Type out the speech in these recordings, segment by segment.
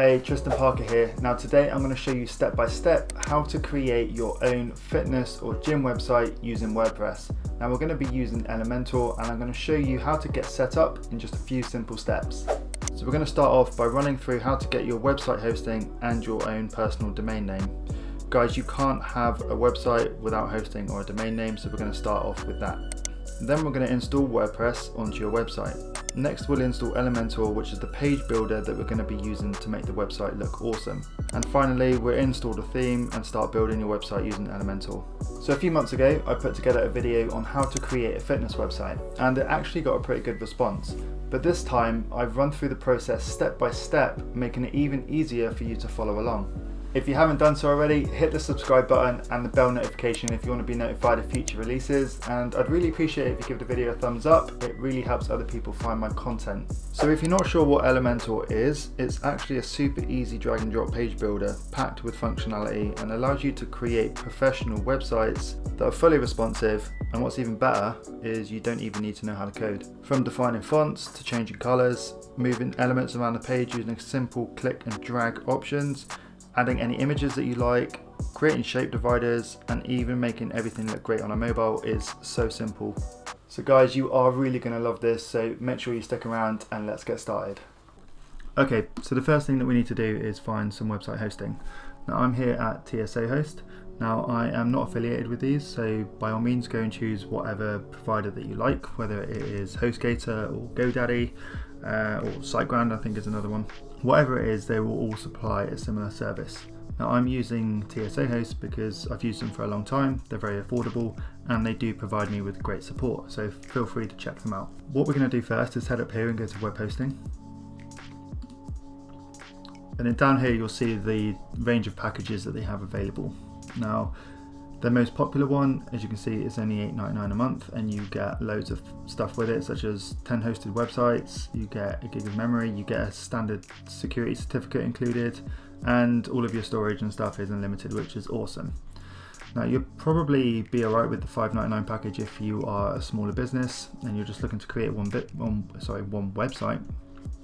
Hey, Tristan Parker here. Now today I'm going to show you step by step how to create your own fitness or gym website using WordPress. Now we're going to be using Elementor and I'm going to show you how to get set up in just a few simple steps. So we're going to start off by running through how to get your website hosting and your own personal domain name. Guys, you can't have a website without hosting or a domain name, so we're going to start off with that. Then we're going to install WordPress onto your website. Next we'll install Elementor which is the page builder that we're going to be using to make the website look awesome. And finally we'll install the theme and start building your website using Elementor. So a few months ago I put together a video on how to create a fitness website and it actually got a pretty good response. But this time I've run through the process step by step making it even easier for you to follow along. If you haven't done so already, hit the subscribe button and the bell notification if you want to be notified of future releases and I'd really appreciate if you give the video a thumbs up, it really helps other people find my content. So if you're not sure what Elementor is, it's actually a super easy drag and drop page builder packed with functionality and allows you to create professional websites that are fully responsive and what's even better is you don't even need to know how to code. From defining fonts to changing colours, moving elements around the page using simple click and drag options, adding any images that you like, creating shape dividers, and even making everything look great on a mobile is so simple. So guys, you are really going to love this, so make sure you stick around and let's get started. Okay, so the first thing that we need to do is find some website hosting. Now I'm here at TSO Host. Now I am not affiliated with these, so by all means go and choose whatever provider that you like, whether it is HostGator or GoDaddy uh, or SiteGround I think is another one. Whatever it is, they will all supply a similar service. Now I'm using TSO Host because I've used them for a long time, they're very affordable and they do provide me with great support, so feel free to check them out. What we're going to do first is head up here and go to web hosting. And then down here you'll see the range of packages that they have available. Now the most popular one, as you can see, is only $8.99 a month and you get loads of stuff with it, such as 10 hosted websites, you get a gig of memory, you get a standard security certificate included, and all of your storage and stuff is unlimited, which is awesome. Now you'll probably be alright with the $5.99 package if you are a smaller business and you're just looking to create one bit, one sorry, one website.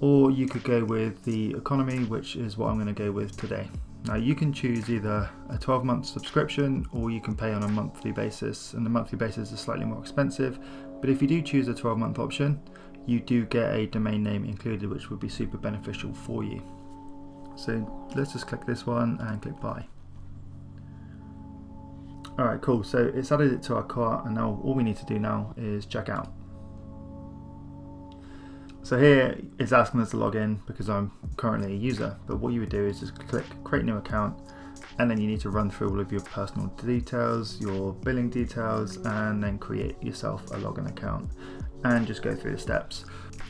Or you could go with the economy, which is what I'm going to go with today. Now you can choose either a 12 month subscription or you can pay on a monthly basis and the monthly basis is slightly more expensive but if you do choose a 12 month option you do get a domain name included which would be super beneficial for you. So let's just click this one and click buy. Alright cool so it's added it to our cart and now all we need to do now is check out. So here it's asking us to log in because I'm currently a user, but what you would do is just click create new account and then you need to run through all of your personal details, your billing details, and then create yourself a login account and just go through the steps.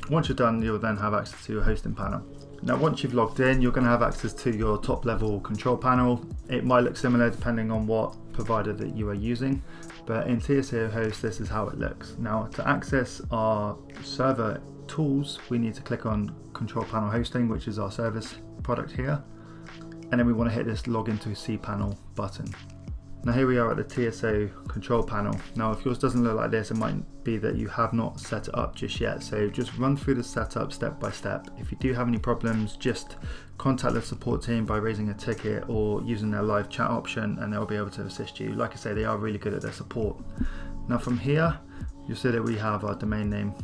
Once you're done, you'll then have access to your hosting panel. Now once you've logged in, you're going to have access to your top level control panel. It might look similar depending on what provider that you are using, but in TSO Host this is how it looks. Now to access our server tools, we need to click on control panel hosting, which is our service product here. And then we want to hit this login to cPanel button. Now here we are at the TSO control panel. Now if yours doesn't look like this, it might be that you have not set it up just yet. So just run through the setup step by step. If you do have any problems, just contact the support team by raising a ticket or using their live chat option and they'll be able to assist you. Like I say, they are really good at their support. Now from here, you'll see that we have our domain name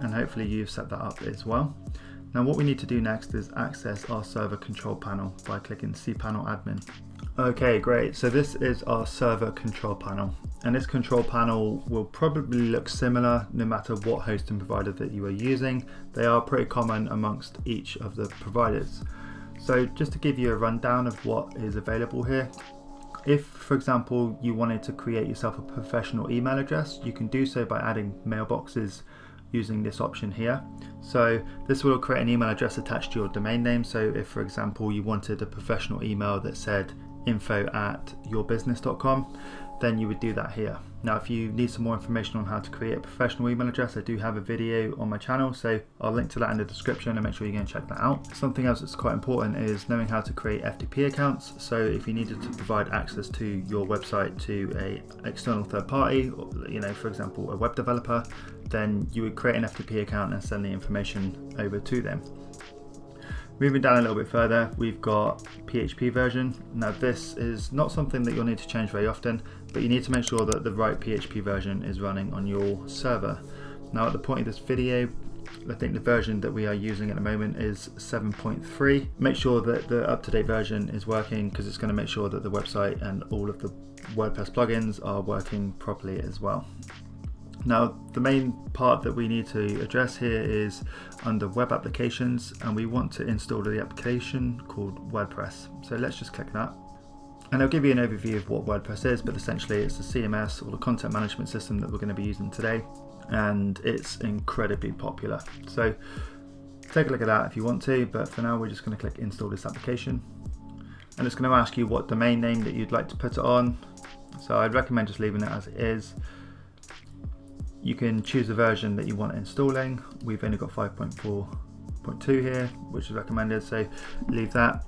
and hopefully you've set that up as well. Now what we need to do next is access our server control panel by clicking cPanel admin. Okay, great. So this is our server control panel. And this control panel will probably look similar no matter what hosting provider that you are using. They are pretty common amongst each of the providers. So just to give you a rundown of what is available here, if, for example, you wanted to create yourself a professional email address, you can do so by adding mailboxes using this option here. So this will create an email address attached to your domain name. So if for example you wanted a professional email that said info at yourbusiness.com, then you would do that here. Now if you need some more information on how to create a professional email address, I do have a video on my channel, so I'll link to that in the description and make sure you go and check that out. Something else that's quite important is knowing how to create FTP accounts. So if you needed to provide access to your website to a external third party, you know, for example, a web developer, then you would create an FTP account and send the information over to them. Moving down a little bit further, we've got PHP version. Now this is not something that you'll need to change very often, but you need to make sure that the right PHP version is running on your server. Now at the point of this video, I think the version that we are using at the moment is 7.3. Make sure that the up-to-date version is working because it's going to make sure that the website and all of the WordPress plugins are working properly as well. Now the main part that we need to address here is under web applications and we want to install the application called WordPress. So let's just click that. And I'll give you an overview of what WordPress is, but essentially it's the CMS or the content management system that we're going to be using today and it's incredibly popular. So take a look at that if you want to, but for now we're just going to click install this application. And it's going to ask you what domain name that you'd like to put it on. So I'd recommend just leaving it as it is. You can choose the version that you want installing. We've only got 5.4.2 here, which is recommended, so leave that.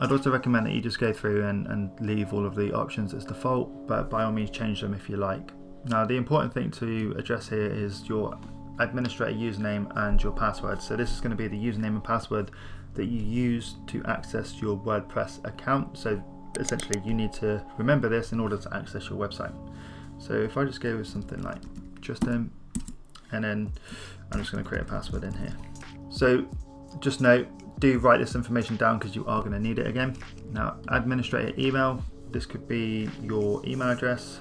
I'd also recommend that you just go through and, and leave all of the options as default, but by all means change them if you like. Now the important thing to address here is your administrator username and your password. So this is going to be the username and password that you use to access your WordPress account. So essentially you need to remember this in order to access your website. So if I just go with something like Justin and then I'm just going to create a password in here. So just note, do write this information down because you are going to need it again. Now administrator email, this could be your email address,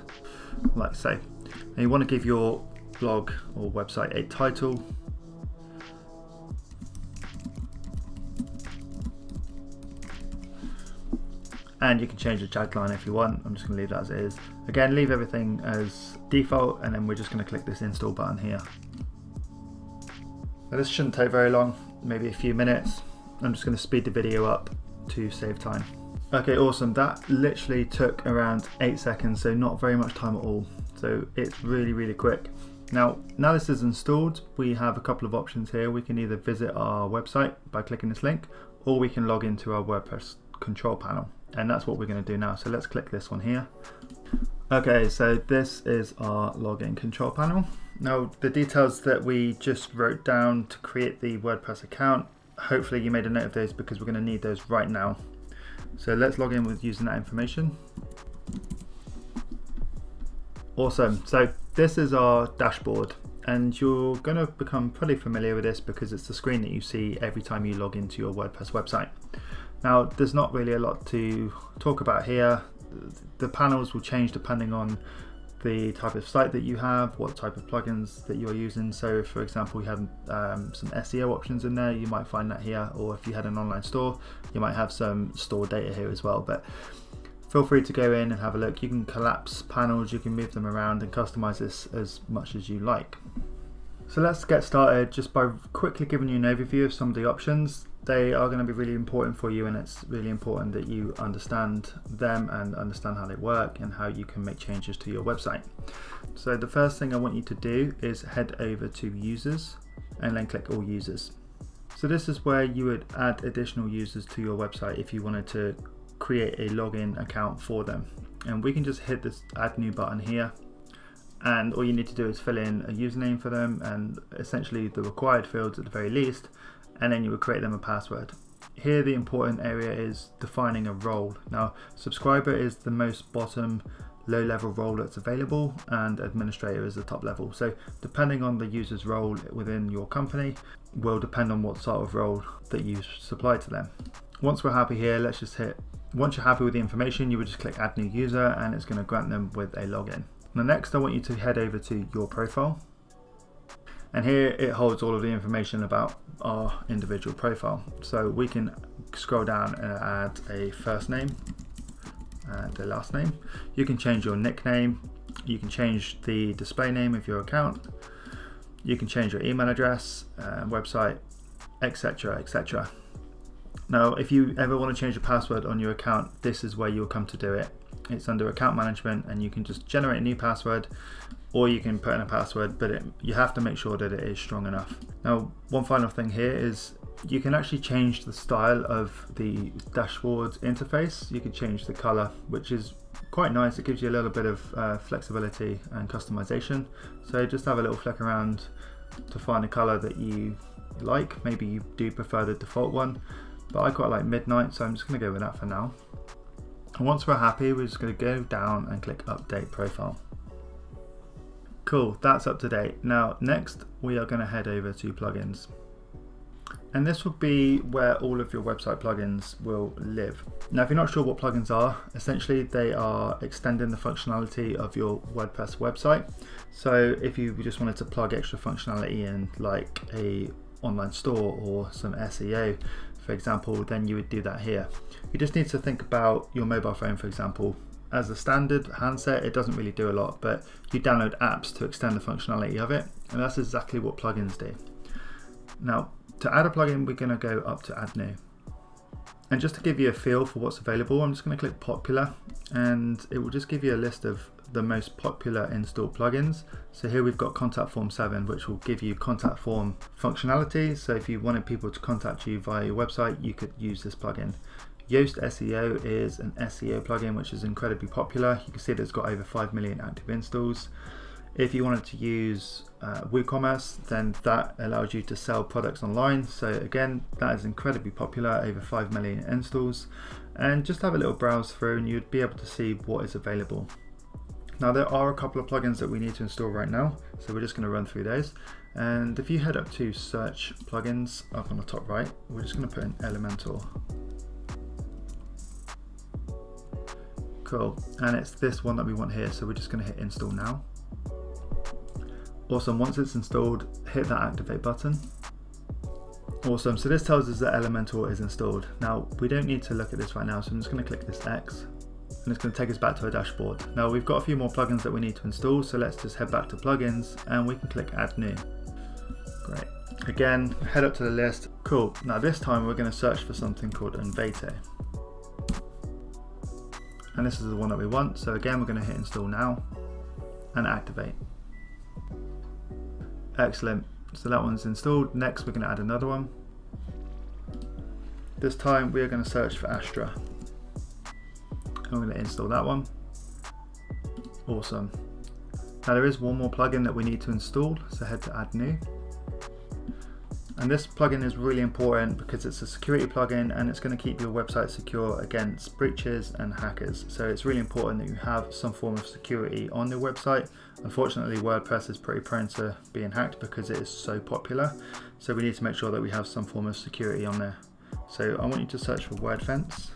like so. And you want to give your blog or website a title. And you can change the tagline if you want. I'm just going to leave that as it is. Again, leave everything as default and then we're just going to click this install button here. Now this shouldn't take very long, maybe a few minutes. I'm just going to speed the video up to save time. Okay, awesome. That literally took around eight seconds, so not very much time at all. So it's really, really quick. Now, now this is installed, we have a couple of options here. We can either visit our website by clicking this link, or we can log into our WordPress control panel. And that's what we're gonna do now. So let's click this one here. Okay, so this is our login control panel. Now, the details that we just wrote down to create the WordPress account, hopefully you made a note of those because we're gonna need those right now. So let's log in with using that information. Awesome, so this is our dashboard and you're going to become pretty familiar with this because it's the screen that you see every time you log into your WordPress website. Now there's not really a lot to talk about here. The panels will change depending on the type of site that you have, what type of plugins that you're using. So for example, you have um, some SEO options in there, you might find that here, or if you had an online store, you might have some store data here as well. But feel free to go in and have a look. You can collapse panels, you can move them around and customize this as much as you like. So let's get started just by quickly giving you an overview of some of the options they are going to be really important for you and it's really important that you understand them and understand how they work and how you can make changes to your website. So the first thing I want you to do is head over to users and then click all users. So this is where you would add additional users to your website if you wanted to create a login account for them. And we can just hit this add new button here and all you need to do is fill in a username for them and essentially the required fields at the very least and then you would create them a password. Here the important area is defining a role. Now subscriber is the most bottom low level role that's available and administrator is the top level. So depending on the user's role within your company will depend on what sort of role that you supply to them. Once we're happy here, let's just hit, once you're happy with the information, you would just click add new user and it's going to grant them with a login. Now next I want you to head over to your profile and here it holds all of the information about our individual profile. So we can scroll down and add a first name and a last name. You can change your nickname. You can change the display name of your account. You can change your email address, uh, website, etc, etc. Now, if you ever want to change your password on your account, this is where you'll come to do it. It's under account management and you can just generate a new password or you can put in a password, but it, you have to make sure that it is strong enough. Now, one final thing here is you can actually change the style of the dashboard interface. You can change the color, which is quite nice. It gives you a little bit of uh, flexibility and customization. So just have a little flick around to find a color that you like. Maybe you do prefer the default one, but I quite like midnight, so I'm just gonna go with that for now. And once we're happy, we're just gonna go down and click update profile. Cool, that's up to date. Now, next we are gonna head over to plugins. And this will be where all of your website plugins will live. Now, if you're not sure what plugins are, essentially they are extending the functionality of your WordPress website. So if you just wanted to plug extra functionality in like a online store or some SEO, for example, then you would do that here. You just need to think about your mobile phone, for example. As a standard handset, it doesn't really do a lot, but you download apps to extend the functionality of it, and that's exactly what plugins do. Now, to add a plugin, we're going to go up to add new. And just to give you a feel for what's available, I'm just going to click popular and it will just give you a list of the most popular installed plugins. So here we've got Contact Form 7, which will give you contact form functionality. So if you wanted people to contact you via your website, you could use this plugin. Yoast SEO is an SEO plugin which is incredibly popular. You can see that it's got over 5 million active installs. If you wanted to use uh, WooCommerce, then that allows you to sell products online. So again, that is incredibly popular, over 5 million installs. And just have a little browse through and you'd be able to see what is available. Now there are a couple of plugins that we need to install right now, so we're just going to run through those. And if you head up to search plugins up on the top right, we're just going to put in Elementor. Cool, and it's this one that we want here, so we're just going to hit install now. Awesome, once it's installed, hit that activate button. Awesome, so this tells us that Elementor is installed. Now, we don't need to look at this right now, so I'm just gonna click this X, and it's gonna take us back to our dashboard. Now, we've got a few more plugins that we need to install, so let's just head back to plugins, and we can click add new. Great. Again, head up to the list. Cool, now this time we're gonna search for something called Envato. And this is the one that we want, so again, we're gonna hit install now, and activate. Excellent. So that one's installed. Next, we're going to add another one. This time, we are going to search for Astra. I'm going to install that one. Awesome. Now there is one more plugin that we need to install, so head to add new. And this plugin is really important because it's a security plugin and it's going to keep your website secure against breaches and hackers. So it's really important that you have some form of security on your website. Unfortunately, WordPress is pretty prone to being hacked because it is so popular. So we need to make sure that we have some form of security on there. So I want you to search for WordFence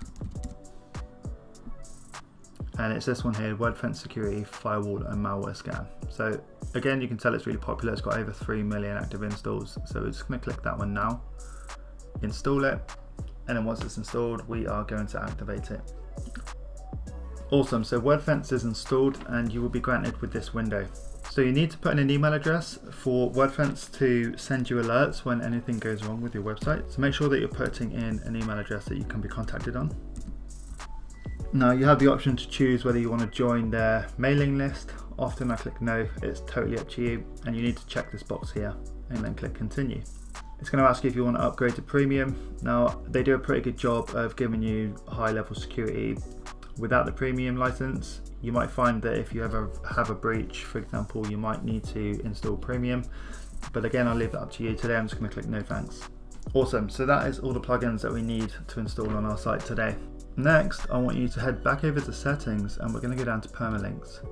and it's this one here, WordFence Security Firewall and Malware Scan. So again, you can tell it's really popular. It's got over 3 million active installs. So we're just gonna click that one now, install it, and then once it's installed, we are going to activate it. Awesome, so WordFence is installed and you will be granted with this window. So you need to put in an email address for WordFence to send you alerts when anything goes wrong with your website. So make sure that you're putting in an email address that you can be contacted on. Now you have the option to choose whether you want to join their mailing list. Often I click no, it's totally up to you and you need to check this box here and then click continue. It's going to ask you if you want to upgrade to premium. Now they do a pretty good job of giving you high level security without the premium license. You might find that if you ever have a breach, for example, you might need to install premium. But again, I'll leave that up to you. Today I'm just going to click no thanks. Awesome, so that is all the plugins that we need to install on our site today. Next, I want you to head back over to settings and we're going to go down to permalinks.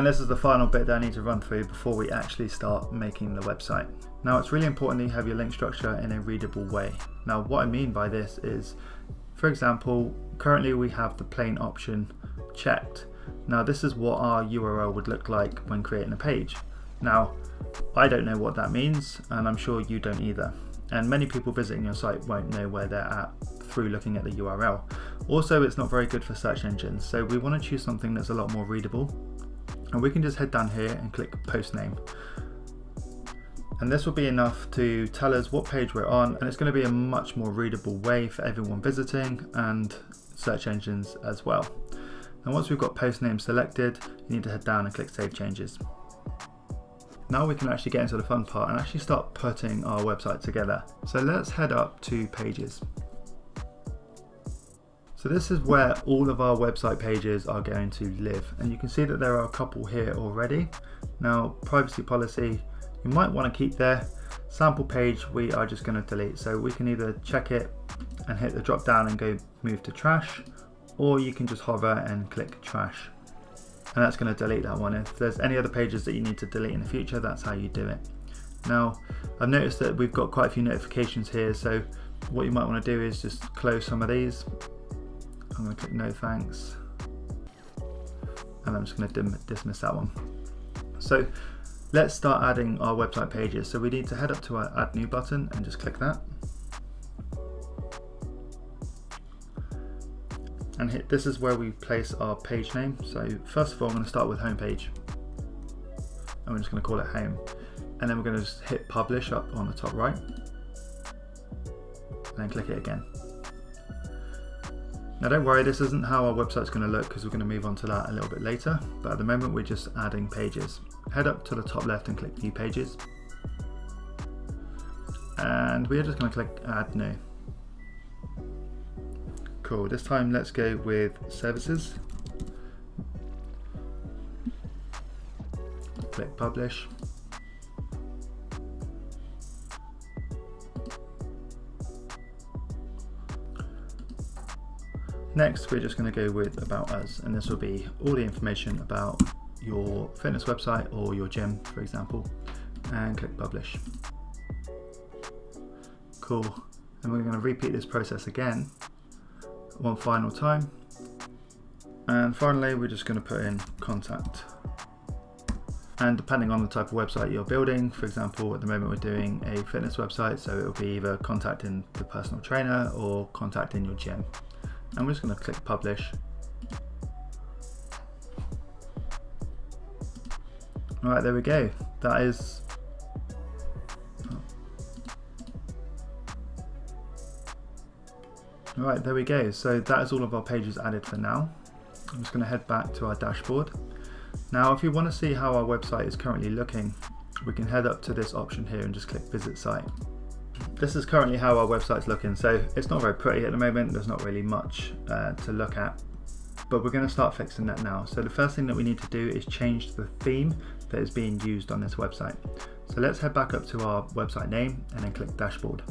And this is the final bit that I need to run through before we actually start making the website. Now it's really important that you have your link structure in a readable way. Now what I mean by this is, for example, currently we have the plain option checked. Now this is what our URL would look like when creating a page. Now I don't know what that means, and I'm sure you don't either. And many people visiting your site won't know where they're at through looking at the URL. Also, it's not very good for search engines, so we want to choose something that's a lot more readable. And we can just head down here and click post name. And this will be enough to tell us what page we're on, and it's going to be a much more readable way for everyone visiting and search engines as well. And once we've got post name selected, you need to head down and click save changes. Now we can actually get into the fun part and actually start putting our website together. So let's head up to pages. So this is where all of our website pages are going to live. And you can see that there are a couple here already. Now, privacy policy, you might want to keep there. Sample page we are just going to delete. So we can either check it and hit the drop down and go move to trash, or you can just hover and click trash. And that's going to delete that one. If there's any other pages that you need to delete in the future, that's how you do it. Now, I've noticed that we've got quite a few notifications here, so what you might want to do is just close some of these. I'm to click no thanks, and I'm just going to dismiss that one. So let's start adding our website pages. So we need to head up to our add new button and just click that. And hit, this is where we place our page name. So first of all, I'm going to start with homepage. And we're just going to call it home and then we're going to hit publish up on the top right and then click it again. Now don't worry, this isn't how our website's going to look because we're going to move on to that a little bit later, but at the moment we're just adding pages. Head up to the top left and click New pages. And we're just going to click add new. Cool, this time let's go with services. Click publish. Next, we're just going to go with About Us, and this will be all the information about your fitness website or your gym, for example, and click Publish. Cool. And we're going to repeat this process again, one final time. And finally, we're just going to put in contact. And depending on the type of website you're building, for example, at the moment we're doing a fitness website, so it'll be either contacting the personal trainer or contacting your gym. I'm just going to click publish. Alright, there we go. That is... Alright, there we go. So that is all of our pages added for now. I'm just going to head back to our dashboard. Now, if you want to see how our website is currently looking, we can head up to this option here and just click visit site. This is currently how our website's looking, so it's not very pretty at the moment, there's not really much uh, to look at, but we're going to start fixing that now. So the first thing that we need to do is change the theme that is being used on this website. So let's head back up to our website name and then click dashboard.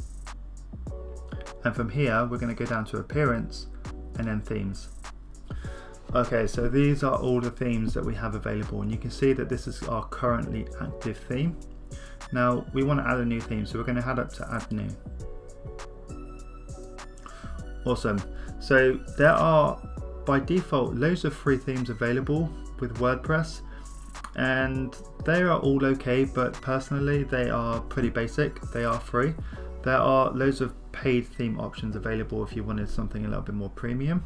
And from here, we're going to go down to appearance and then themes. Okay, so these are all the themes that we have available and you can see that this is our currently active theme. Now we want to add a new theme, so we're going to head up to add new. Awesome. So there are by default loads of free themes available with WordPress and they are all okay but personally they are pretty basic they are free there are loads of paid theme options available if you wanted something a little bit more premium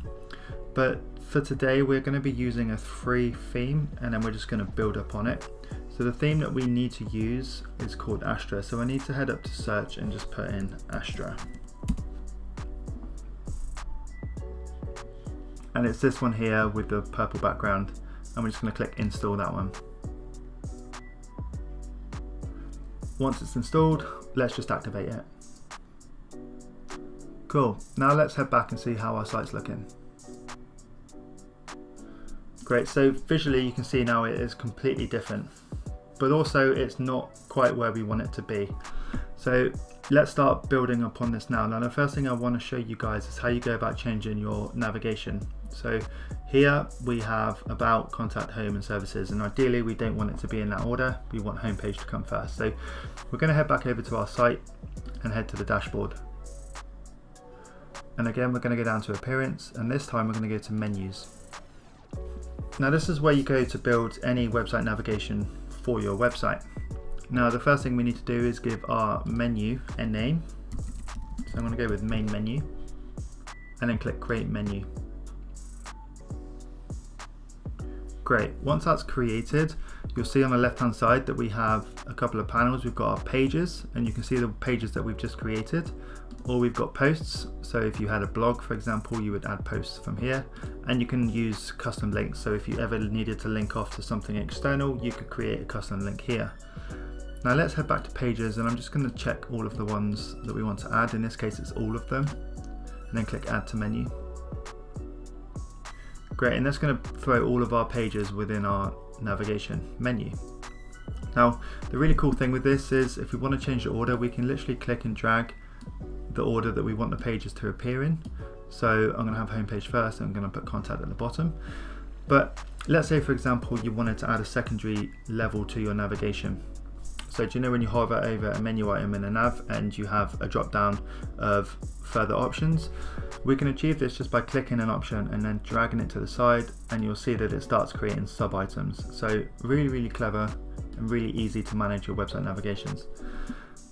but for today we're going to be using a free theme and then we're just going to build up on it so the theme that we need to use is called Astra. So I need to head up to search and just put in Astra. And it's this one here with the purple background. And we're just gonna click install that one. Once it's installed, let's just activate it. Cool, now let's head back and see how our site's looking. Great, so visually you can see now it is completely different but also it's not quite where we want it to be. So let's start building upon this now. Now the first thing I want to show you guys is how you go about changing your navigation. So here we have about, contact, home and services and ideally we don't want it to be in that order. We want homepage to come first. So we're going to head back over to our site and head to the dashboard. And again we're going to go down to appearance and this time we're going to go to menus. Now this is where you go to build any website navigation for your website. Now the first thing we need to do is give our menu a name. So I'm going to go with main menu and then click create menu. Great, once that's created, you'll see on the left hand side that we have a couple of panels. We've got our pages and you can see the pages that we've just created or we've got posts. So if you had a blog, for example, you would add posts from here and you can use custom links. So if you ever needed to link off to something external, you could create a custom link here. Now let's head back to pages and I'm just going to check all of the ones that we want to add. In this case, it's all of them and then click add to menu. Great, and that's going to throw all of our pages within our navigation menu. Now, the really cool thing with this is if we want to change the order, we can literally click and drag the order that we want the pages to appear in. So I'm going to have homepage first, and I'm going to put contact at the bottom. But let's say, for example, you wanted to add a secondary level to your navigation. So do you know when you hover over a menu item in a nav and you have a drop down of further options? We can achieve this just by clicking an option and then dragging it to the side and you'll see that it starts creating sub items. So really, really clever and really easy to manage your website navigations.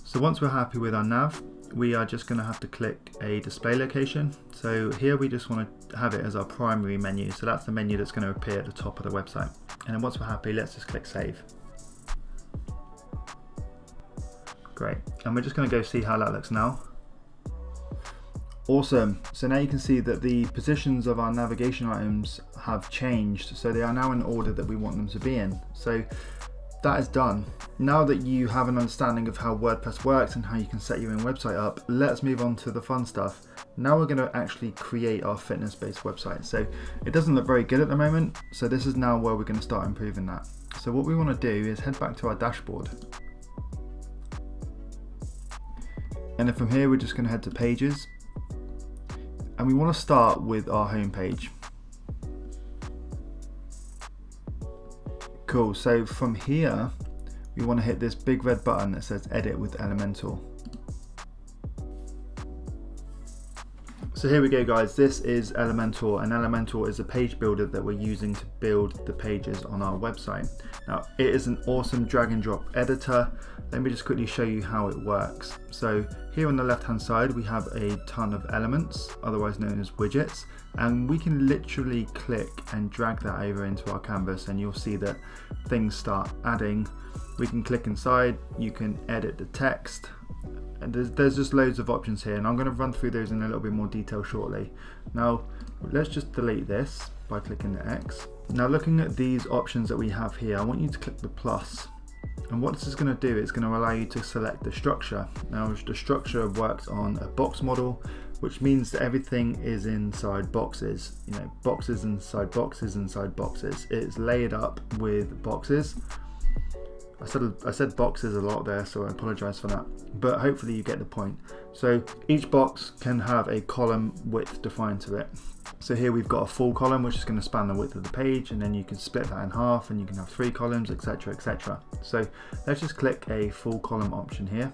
So once we're happy with our nav, we are just going to have to click a display location. So here we just want to have it as our primary menu. So that's the menu that's going to appear at the top of the website. And then once we're happy, let's just click save. Great. And we're just going to go see how that looks now. Awesome. So now you can see that the positions of our navigation items have changed. So they are now in order that we want them to be in. So that is done. Now that you have an understanding of how WordPress works and how you can set your own website up, let's move on to the fun stuff. Now we're going to actually create our fitness-based website. So it doesn't look very good at the moment, so this is now where we're going to start improving that. So what we want to do is head back to our dashboard. And then from here, we're just going to head to pages. And we want to start with our home Cool, so from here, we want to hit this big red button that says edit with Elementor. So here we go guys, this is Elementor and Elementor is a page builder that we're using to build the pages on our website. Now it is an awesome drag and drop editor. Let me just quickly show you how it works. So here on the left hand side we have a ton of elements, otherwise known as widgets, and we can literally click and drag that over into our canvas and you'll see that things start adding. We can click inside, you can edit the text, and there's, there's just loads of options here and I'm going to run through those in a little bit more detail shortly. Now let's just delete this by clicking the X. Now looking at these options that we have here, I want you to click the plus and what this is going to do, it's going to allow you to select the structure. Now the structure works on a box model which means that everything is inside boxes. You know, boxes inside boxes inside boxes. It's layered up with boxes. I said I said boxes a lot there, so I apologize for that. But hopefully you get the point. So each box can have a column width defined to it. So here we've got a full column which is going to span the width of the page and then you can split that in half and you can have three columns etc etc. So let's just click a full column option here.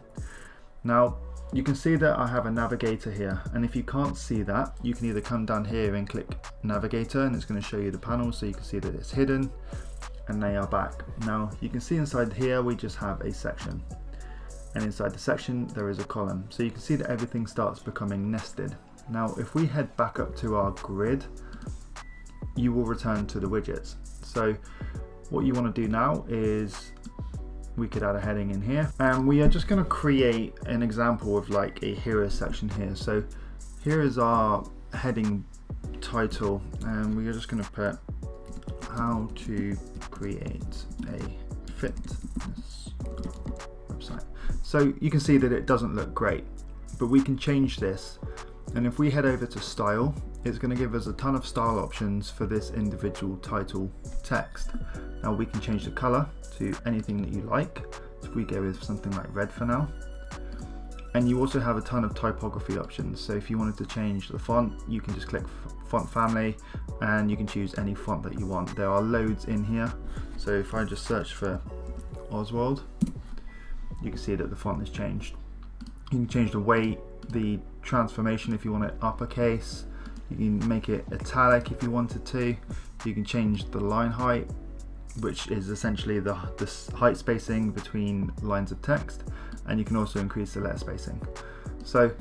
Now you can see that I have a navigator here and if you can't see that you can either come down here and click navigator and it's going to show you the panel so you can see that it's hidden and they are back. Now you can see inside here we just have a section and inside the section there is a column so you can see that everything starts becoming nested. Now if we head back up to our grid you will return to the widgets. So what you want to do now is we could add a heading in here. And we are just going to create an example of like a hero section here. So here is our heading title and we are just going to put how to create a fitness website. So you can see that it doesn't look great but we can change this. And if we head over to style it's going to give us a ton of style options for this individual title text now we can change the color to anything that you like. So we go with something like red for now. And you also have a ton of typography options. So if you wanted to change the font, you can just click font family and you can choose any font that you want. There are loads in here. So if I just search for Oswald, you can see that the font has changed. You can change the weight, the transformation if you want it uppercase. You can make it italic if you wanted to. You can change the line height which is essentially the, the height spacing between lines of text and you can also increase the letter spacing. So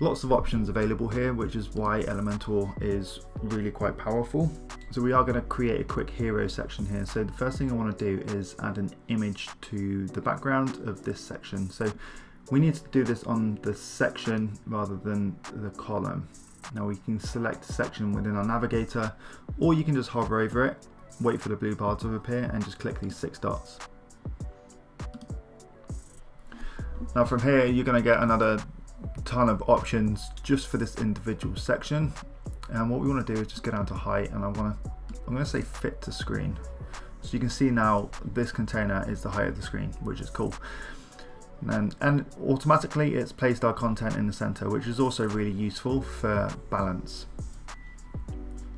lots of options available here which is why Elementor is really quite powerful. So we are going to create a quick hero section here. So the first thing I want to do is add an image to the background of this section. So we need to do this on the section rather than the column. Now we can select a section within our navigator or you can just hover over it wait for the blue bar to appear and just click these six dots. Now from here you're going to get another ton of options just for this individual section and what we want to do is just go down to height and I want to I'm going to say fit to screen So you can see now this container is the height of the screen, which is cool. And, and automatically it's placed our content in the center, which is also really useful for balance.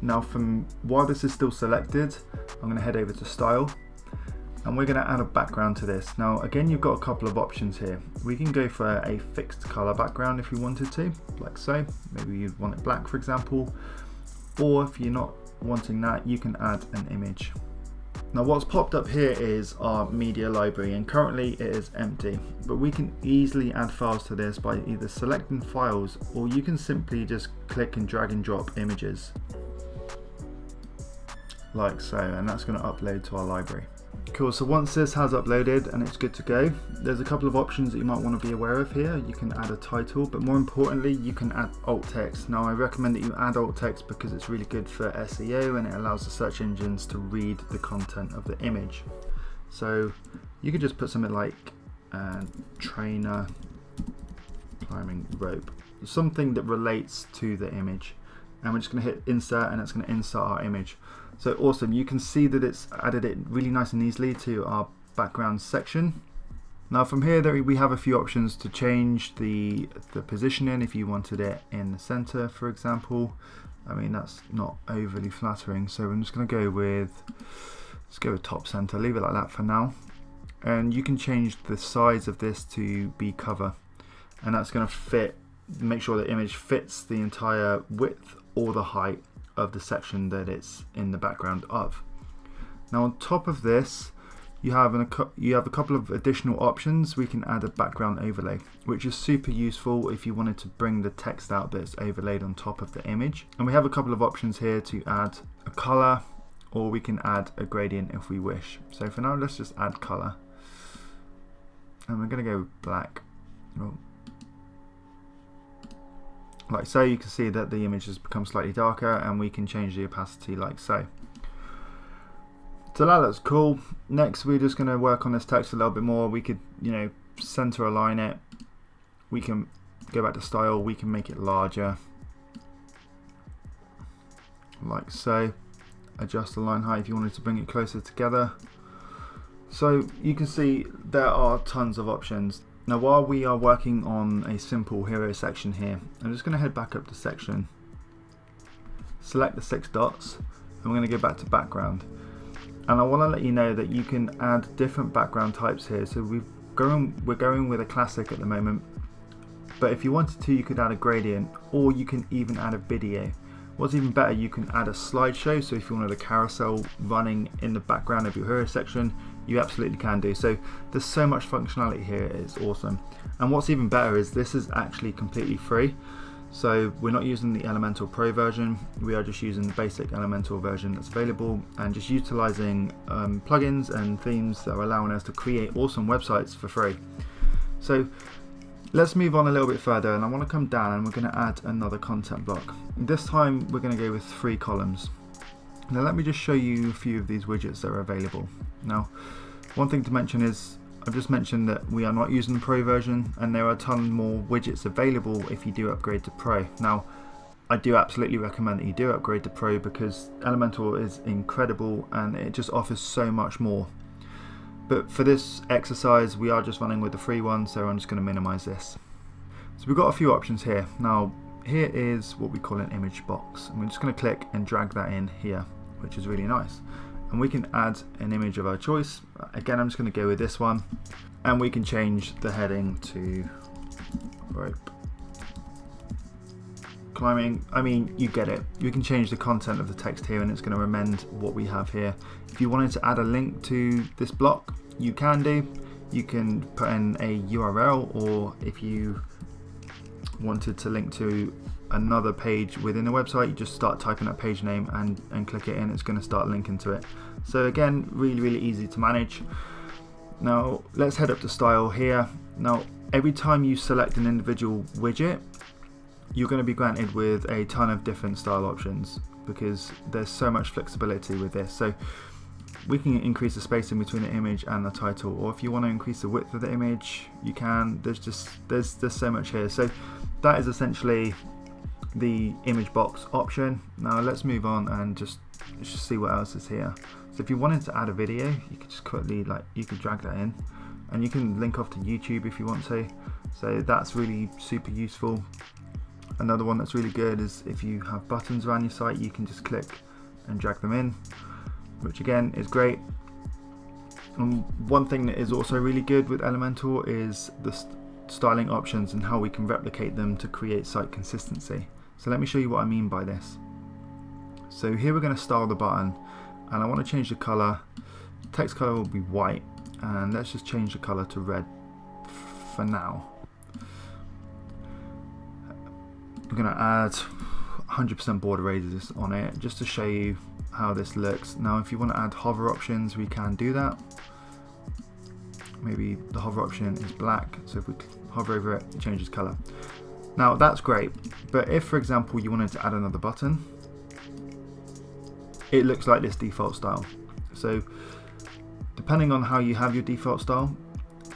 Now from while this is still selected, I'm going to head over to style and we're going to add a background to this. Now again you've got a couple of options here. We can go for a fixed color background if you wanted to, like so. Maybe you'd want it black for example. Or if you're not wanting that, you can add an image. Now what's popped up here is our media library and currently it is empty, but we can easily add files to this by either selecting files or you can simply just click and drag and drop images like so and that's going to upload to our library. Cool, so once this has uploaded and it's good to go, there's a couple of options that you might want to be aware of here. You can add a title, but more importantly, you can add alt text. Now I recommend that you add alt text because it's really good for SEO and it allows the search engines to read the content of the image. So you could just put something like uh, trainer climbing rope, something that relates to the image. And we're just going to hit insert and it's going to insert our image. So awesome, you can see that it's added it really nice and easily to our background section. Now from here there we have a few options to change the, the positioning if you wanted it in the center for example. I mean that's not overly flattering so I'm just going to go with, let's go with top center, leave it like that for now. And you can change the size of this to be cover and that's going to fit, make sure the image fits the entire width or the height of the section that it's in the background of. Now on top of this, you have, an, you have a couple of additional options. We can add a background overlay, which is super useful if you wanted to bring the text out that's overlaid on top of the image. And we have a couple of options here to add a color, or we can add a gradient if we wish. So for now, let's just add color. And we're gonna go black. Oh, like so you can see that the image has become slightly darker and we can change the opacity like so so that looks cool. Next we're just going to work on this text a little bit more. We could you know center align it. We can go back to style. We can make it larger. Like so adjust the line height if you wanted to bring it closer together. So you can see there are tons of options now while we are working on a simple hero section here, I'm just going to head back up to section, select the six dots, and we're going to go back to background. And I want to let you know that you can add different background types here. So we've going, we're going with a classic at the moment, but if you wanted to, you could add a gradient, or you can even add a video. What's even better, you can add a slideshow, so if you wanted a carousel running in the background of your hero section, you absolutely can do. So there's so much functionality here, it's awesome. And what's even better is this is actually completely free. So we're not using the Elementor Pro version, we are just using the basic Elementor version that's available and just utilizing um, plugins and themes that are allowing us to create awesome websites for free. So let's move on a little bit further and I want to come down and we're going to add another content block. This time we're going to go with three columns. Now let me just show you a few of these widgets that are available. Now one thing to mention is I've just mentioned that we are not using the Pro version and there are a ton more widgets available if you do upgrade to Pro. Now I do absolutely recommend that you do upgrade to Pro because Elementor is incredible and it just offers so much more. But for this exercise we are just running with the free one so I'm just going to minimize this. So we've got a few options here. Now here is what we call an image box and we're just going to click and drag that in here which is really nice. And we can add an image of our choice. Again I'm just going to go with this one. And we can change the heading to rope. Climbing I mean you get it. You can change the content of the text here and it's going to amend what we have here. If you wanted to add a link to this block you can do. You can put in a URL or if you wanted to link to another page within the website. You just start typing that page name and and click it in. It's going to start linking to it. So again really really easy to manage. Now let's head up to style here. Now every time you select an individual widget you're going to be granted with a ton of different style options because there's so much flexibility with this. So we can increase the spacing between the image and the title or if you want to increase the width of the image you can. There's just there's there's so much here. So that is essentially the image box option. Now let's move on and just just see what else is here. So if you wanted to add a video, you could just quickly like you could drag that in, and you can link off to YouTube if you want to. So that's really super useful. Another one that's really good is if you have buttons around your site, you can just click and drag them in, which again is great. And one thing that is also really good with Elementor is the st styling options and how we can replicate them to create site consistency. So let me show you what I mean by this. So here we're going to style the button and I want to change the color. Text color will be white and let's just change the color to red for now. I'm going to add 100% border radius on it just to show you how this looks. Now if you want to add hover options we can do that. Maybe the hover option is black so if we hover over it it changes color. Now that's great but if for example you wanted to add another button it looks like this default style. So depending on how you have your default style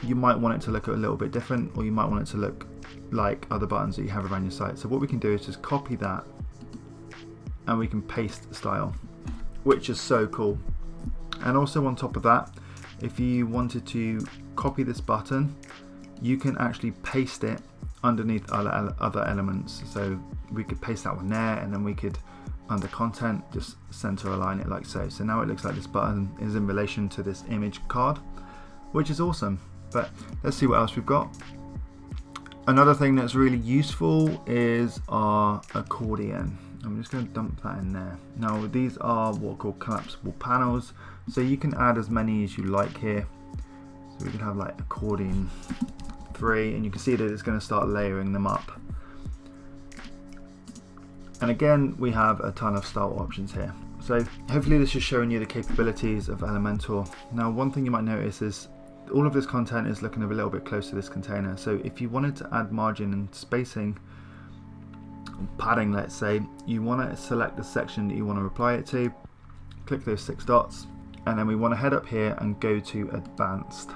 you might want it to look a little bit different or you might want it to look like other buttons that you have around your site. So what we can do is just copy that and we can paste the style, which is so cool. And also on top of that, if you wanted to copy this button, you can actually paste it underneath other, elements. So we could paste that one there and then we could under content just center align it like so. So now it looks like this button is in relation to this image card, which is awesome. But let's see what else we've got. Another thing that's really useful is our accordion. I'm just going to dump that in there. Now these are what are called collapsible panels, so you can add as many as you like here. So we can have like accordion 3 and you can see that it's going to start layering them up. And again we have a ton of style options here. So hopefully this is showing you the capabilities of Elementor. Now one thing you might notice is all of this content is looking a little bit close to this container. So if you wanted to add margin and spacing, padding let's say, you want to select the section that you want to apply it to, click those six dots, and then we want to head up here and go to advanced.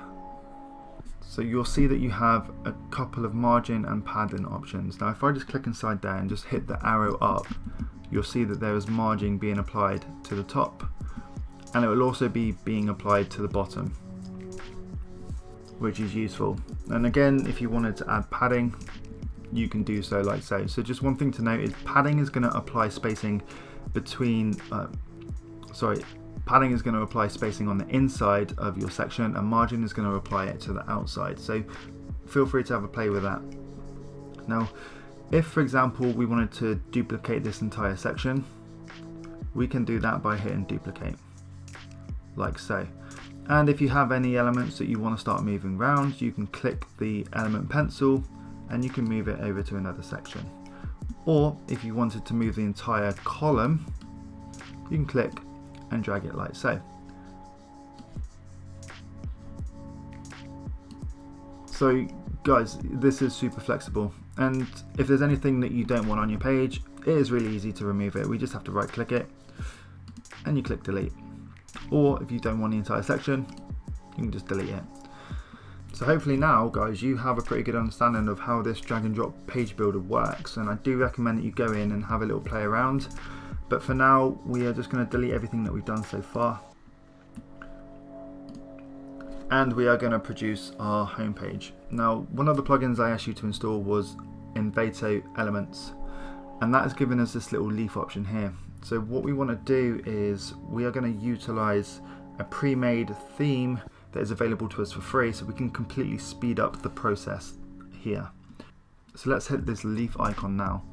So you'll see that you have a couple of margin and padding options. Now if I just click inside there and just hit the arrow up, you'll see that there is margin being applied to the top and it will also be being applied to the bottom which is useful. And again, if you wanted to add padding, you can do so like so. So just one thing to note is padding is going to apply spacing between, uh, sorry, padding is going to apply spacing on the inside of your section and margin is going to apply it to the outside. So feel free to have a play with that. Now, if for example we wanted to duplicate this entire section, we can do that by hitting duplicate, like so. And if you have any elements that you want to start moving around, you can click the element pencil and you can move it over to another section. Or if you wanted to move the entire column, you can click and drag it like so. So guys, this is super flexible. And if there's anything that you don't want on your page, it is really easy to remove it. We just have to right click it and you click delete or if you don't want the entire section you can just delete it so hopefully now guys you have a pretty good understanding of how this drag and drop page builder works and I do recommend that you go in and have a little play around but for now we are just going to delete everything that we've done so far and we are going to produce our homepage. Now one of the plugins I asked you to install was Envato Elements and that has given us this little leaf option here so what we want to do is we are going to utilize a pre-made theme that is available to us for free so we can completely speed up the process here. So let's hit this leaf icon now.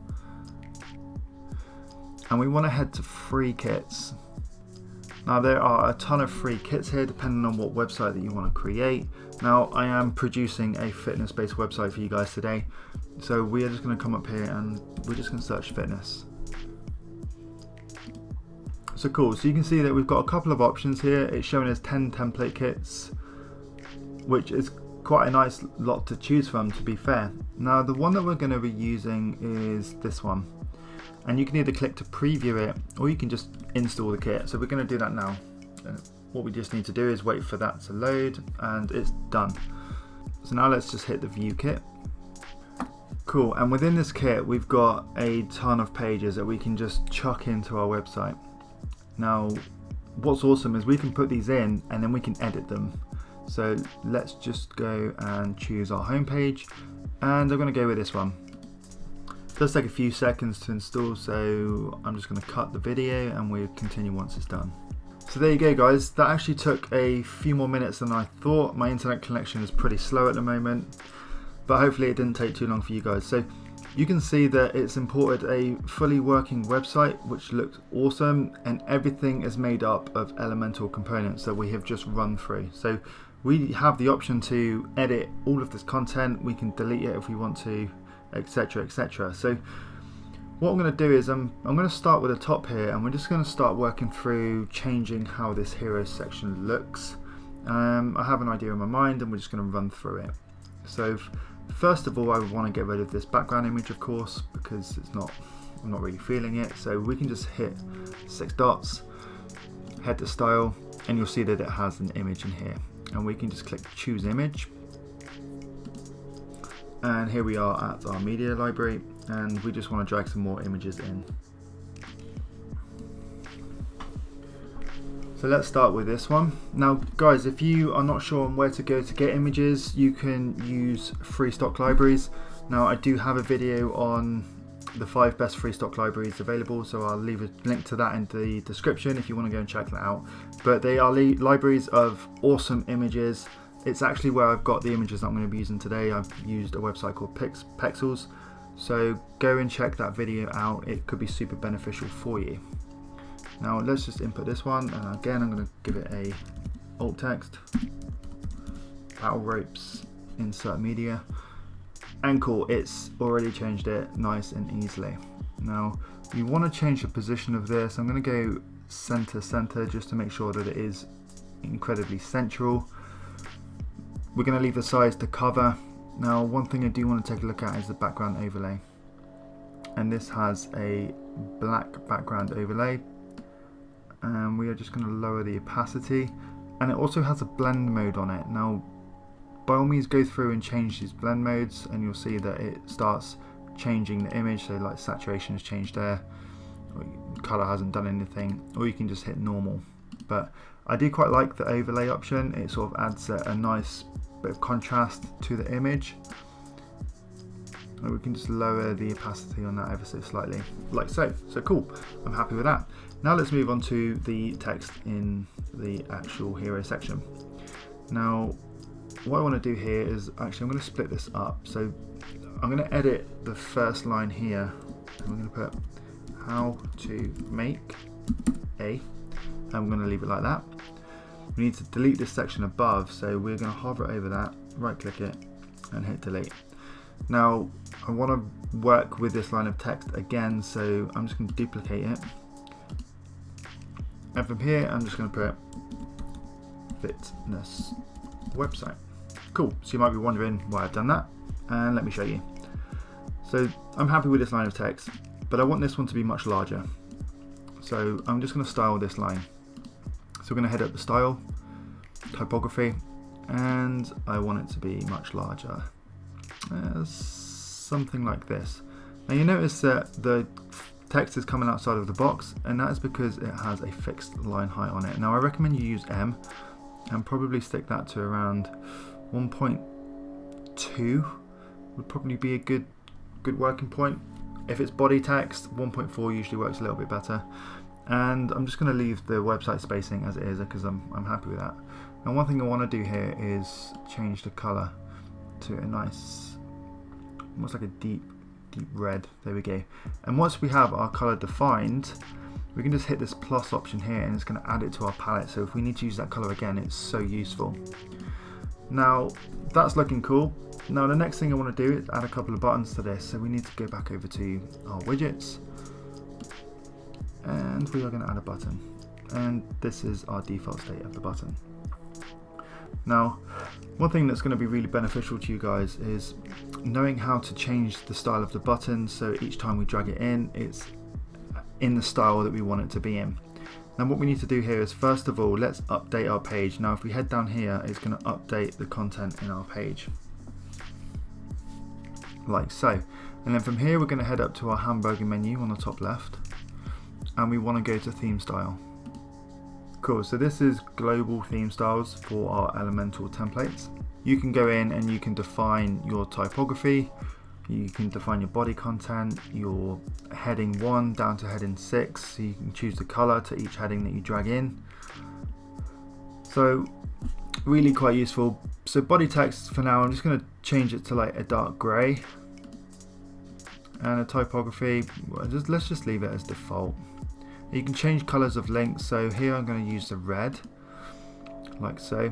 And we want to head to free kits. Now there are a ton of free kits here depending on what website that you want to create. Now I am producing a fitness based website for you guys today. So we are just going to come up here and we're just going to search fitness. So cool, so you can see that we've got a couple of options here. It's showing us 10 template kits, which is quite a nice lot to choose from to be fair. Now the one that we're going to be using is this one. And you can either click to preview it or you can just install the kit. So we're going to do that now. Uh, what we just need to do is wait for that to load and it's done. So now let's just hit the view kit. Cool, and within this kit we've got a ton of pages that we can just chuck into our website. Now, what's awesome is we can put these in and then we can edit them. So let's just go and choose our home page and I'm going to go with this one. Does take a few seconds to install so I'm just going to cut the video and we'll continue once it's done. So there you go guys, that actually took a few more minutes than I thought. My internet connection is pretty slow at the moment, but hopefully it didn't take too long for you guys. So you can see that it's imported a fully working website which looks awesome and everything is made up of Elementor components that we have just run through. So we have the option to edit all of this content, we can delete it if we want to, etc etc. So what I'm going to do is I'm, I'm going to start with the top here and we're just going to start working through changing how this hero section looks. Um, I have an idea in my mind and we're just going to run through it. So First of all, I want to get rid of this background image, of course, because it's not, I'm not really feeling it. So we can just hit six dots, head to style, and you'll see that it has an image in here. And we can just click choose image. And here we are at our media library, and we just want to drag some more images in. So let's start with this one. Now guys, if you are not sure on where to go to get images, you can use free stock libraries. Now I do have a video on the five best free stock libraries available, so I'll leave a link to that in the description if you want to go and check that out. But they are li libraries of awesome images. It's actually where I've got the images that I'm going to be using today. I've used a website called Pix Pexels. So go and check that video out. It could be super beneficial for you. Now let's just input this one and again I'm going to give it a alt text, battle ropes, insert media and cool it's already changed it nice and easily. Now you want to change the position of this I'm going to go center center just to make sure that it is incredibly central. We're going to leave the size to cover. Now one thing I do want to take a look at is the background overlay. And this has a black background overlay. And we are just going to lower the opacity. And it also has a blend mode on it. Now by all means go through and change these blend modes and you'll see that it starts changing the image. So like saturation has changed there. Color hasn't done anything. Or you can just hit normal. But I do quite like the overlay option. It sort of adds a, a nice bit of contrast to the image and we can just lower the opacity on that ever so slightly like so so cool I'm happy with that now let's move on to the text in the actual hero section. Now, what I want to do here is actually I'm going to split this up. So I'm going to edit the first line here. And I'm going to put how to make a. I'm going to leave it like that. We need to delete this section above, so we're going to hover over that, right click it, and hit delete. Now, I want to work with this line of text again, so I'm just going to duplicate it and from here, I'm just going to put fitness website. Cool. So you might be wondering why I've done that. And let me show you. So I'm happy with this line of text, but I want this one to be much larger. So I'm just going to style this line. We're going to head up the style, typography, and I want it to be much larger. Uh, something like this. Now you notice that the text is coming outside of the box and that is because it has a fixed line height on it. Now I recommend you use M and probably stick that to around 1.2 would probably be a good good working point. If it's body text, 1.4 usually works a little bit better. And I'm just going to leave the website spacing as it is because I'm, I'm happy with that. And one thing I want to do here is change the color to a nice, almost like a deep deep red. There we go. And once we have our color defined, we can just hit this plus option here and it's going to add it to our palette. So if we need to use that color again, it's so useful. Now that's looking cool. Now the next thing I want to do is add a couple of buttons to this. So we need to go back over to our widgets and we are going to add a button. And this is our default state of the button. Now, one thing that's going to be really beneficial to you guys is knowing how to change the style of the button so each time we drag it in, it's in the style that we want it to be in. Now what we need to do here is first of all, let's update our page. Now if we head down here, it's going to update the content in our page. Like so. And then from here, we're going to head up to our hamburger menu on the top left. And we want to go to theme style. Cool, so this is global theme styles for our Elementor templates. You can go in and you can define your typography, you can define your body content, your heading 1 down to heading 6, so you can choose the color to each heading that you drag in. So really quite useful. So body text for now, I'm just going to change it to like a dark grey. And a typography, let's just leave it as default. You can change colors of links, so here I'm going to use the red, like so.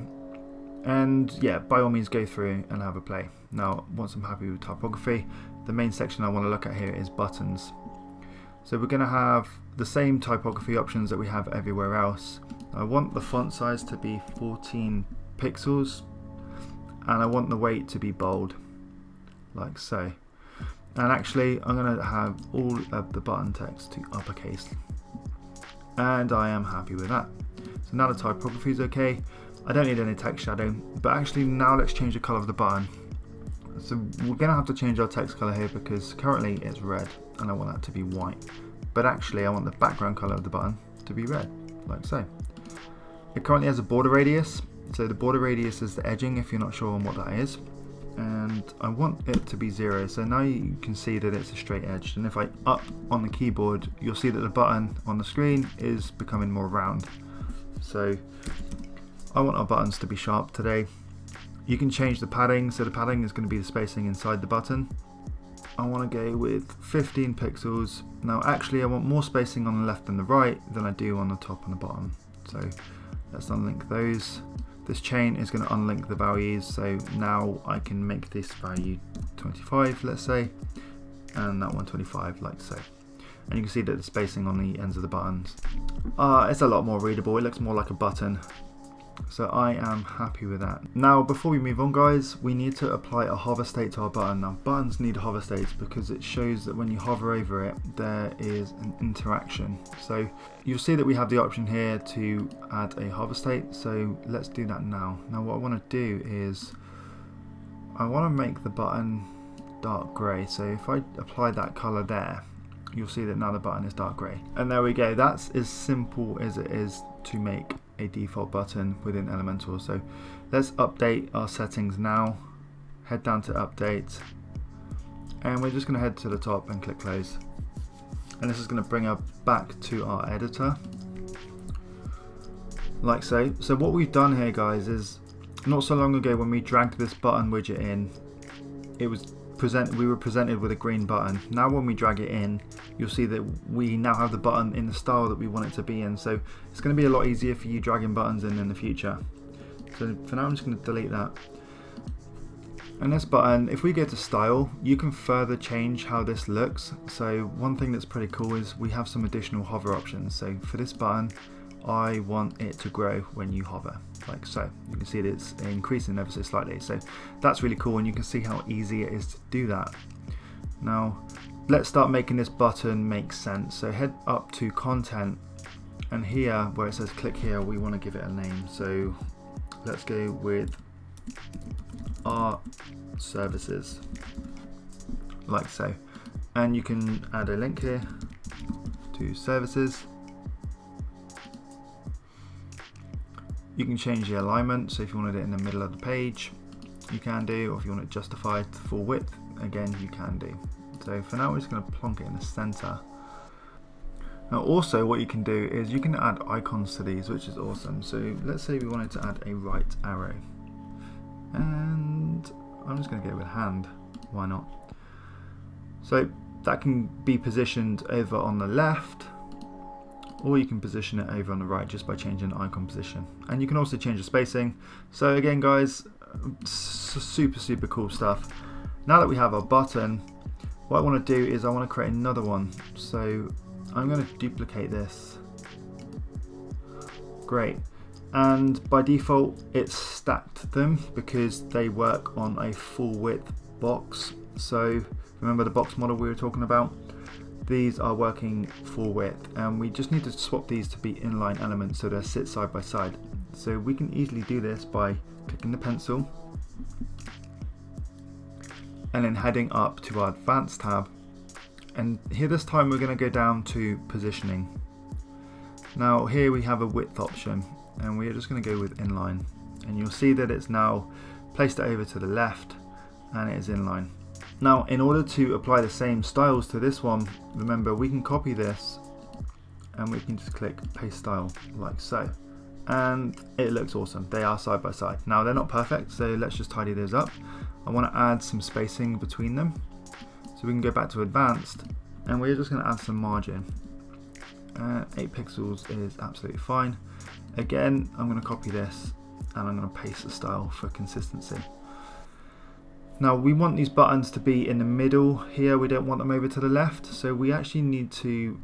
And yeah, by all means go through and have a play. Now, once I'm happy with typography, the main section I want to look at here is buttons. So we're going to have the same typography options that we have everywhere else. I want the font size to be 14 pixels and I want the weight to be bold like so and actually I'm going to have all of the button text to uppercase and I am happy with that. So now the typography is okay. I don't need any text shadow but actually now let's change the color of the button. So we're to have to change our text color here because currently it's red and I want that to be white. But actually I want the background color of the button to be red like so. It currently has a border radius. So the border radius is the edging if you're not sure on what that is. And I want it to be zero. So now you can see that it's a straight edge. And if I up on the keyboard, you'll see that the button on the screen is becoming more round. So I want our buttons to be sharp today. You can change the padding. So the padding is going to be the spacing inside the button. I want to go with 15 pixels. Now actually I want more spacing on the left and the right than I do on the top and the bottom. So let's unlink those. This chain is going to unlink the values, so now I can make this value 25, let's say, and that one 25, like so. And you can see that the spacing on the ends of the buttons. Uh, it's a lot more readable, it looks more like a button so I am happy with that. Now before we move on guys, we need to apply a hover state to our button. Now buttons need hover states because it shows that when you hover over it, there is an interaction. So you'll see that we have the option here to add a hover state. So let's do that now. Now what I want to do is, I want to make the button dark grey. So if I apply that colour there, you'll see that now the button is dark grey. And there we go, that's as simple as it is to make a default button within Elementor. So let's update our settings now. Head down to update and we're just going to head to the top and click close. And this is going to bring us back to our editor like so. So what we've done here guys is not so long ago when we dragged this button widget in it was present we were presented with a green button. Now when we drag it in, you'll see that we now have the button in the style that we want it to be in. So it's going to be a lot easier for you dragging buttons in in the future. So for now I'm just going to delete that. And this button, if we go to style, you can further change how this looks. So one thing that's pretty cool is we have some additional hover options. So for this button, I want it to grow when you hover, like so. You can see it's increasing ever so slightly. So that's really cool and you can see how easy it is to do that. Now, let's start making this button make sense. So head up to content and here where it says click here, we want to give it a name. So let's go with our services, like so. And you can add a link here to services You can change the alignment, so if you wanted it in the middle of the page, you can do, or if you want it justified to full width, again, you can do. So for now, we're just going to plonk it in the center. Now also what you can do is you can add icons to these, which is awesome. So let's say we wanted to add a right arrow. And I'm just going to go with hand, why not? So that can be positioned over on the left or you can position it over on the right just by changing the icon position. And you can also change the spacing. So again guys super super cool stuff. Now that we have our button what I want to do is I want to create another one. So I'm going to duplicate this. Great. And by default it's stacked them because they work on a full width box. So remember the box model we were talking about these are working full width and we just need to swap these to be inline elements so they sit side by side. So we can easily do this by clicking the pencil and then heading up to our advanced tab and here this time we're going to go down to positioning Now here we have a width option and we're just going to go with inline and you'll see that it's now placed over to the left and it is inline. Now in order to apply the same styles to this one, remember we can copy this and we can just click paste style like so and it looks awesome. They are side by side. Now they're not perfect so let's just tidy those up. I want to add some spacing between them so we can go back to advanced and we're just going to add some margin. Uh, 8 pixels is absolutely fine. Again, I'm going to copy this and I'm going to paste the style for consistency. Now we want these buttons to be in the middle here, we don't want them over to the left, so we actually need to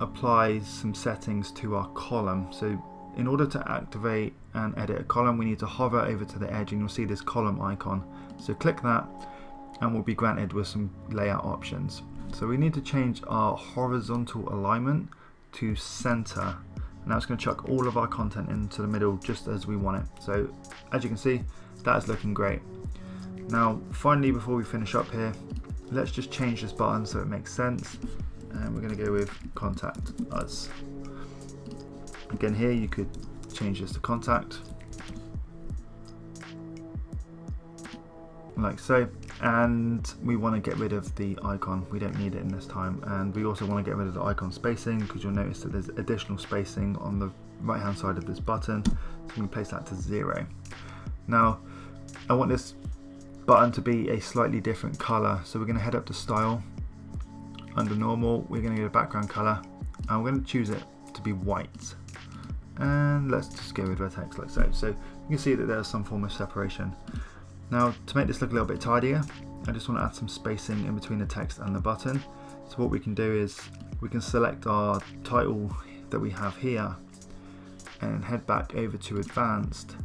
apply some settings to our column. So in order to activate and edit a column, we need to hover over to the edge and you'll see this column icon. So click that and we'll be granted with some layout options. So we need to change our horizontal alignment to center. Now it's going to chuck all of our content into the middle just as we want it. So as you can see, that is looking great. Now finally, before we finish up here, let's just change this button so it makes sense. And we're going to go with contact us. Again here, you could change this to contact. Like so and we want to get rid of the icon we don't need it in this time and we also want to get rid of the icon spacing because you'll notice that there's additional spacing on the right hand side of this button so we can place that to zero now I want this button to be a slightly different color. So we're going to head up to style. Under normal we're going to go to background color. And we're going to choose it to be white. And let's just go with red text like so. So you can see that there's some form of separation. Now to make this look a little bit tidier, I just want to add some spacing in between the text and the button. So what we can do is we can select our title that we have here and head back over to advanced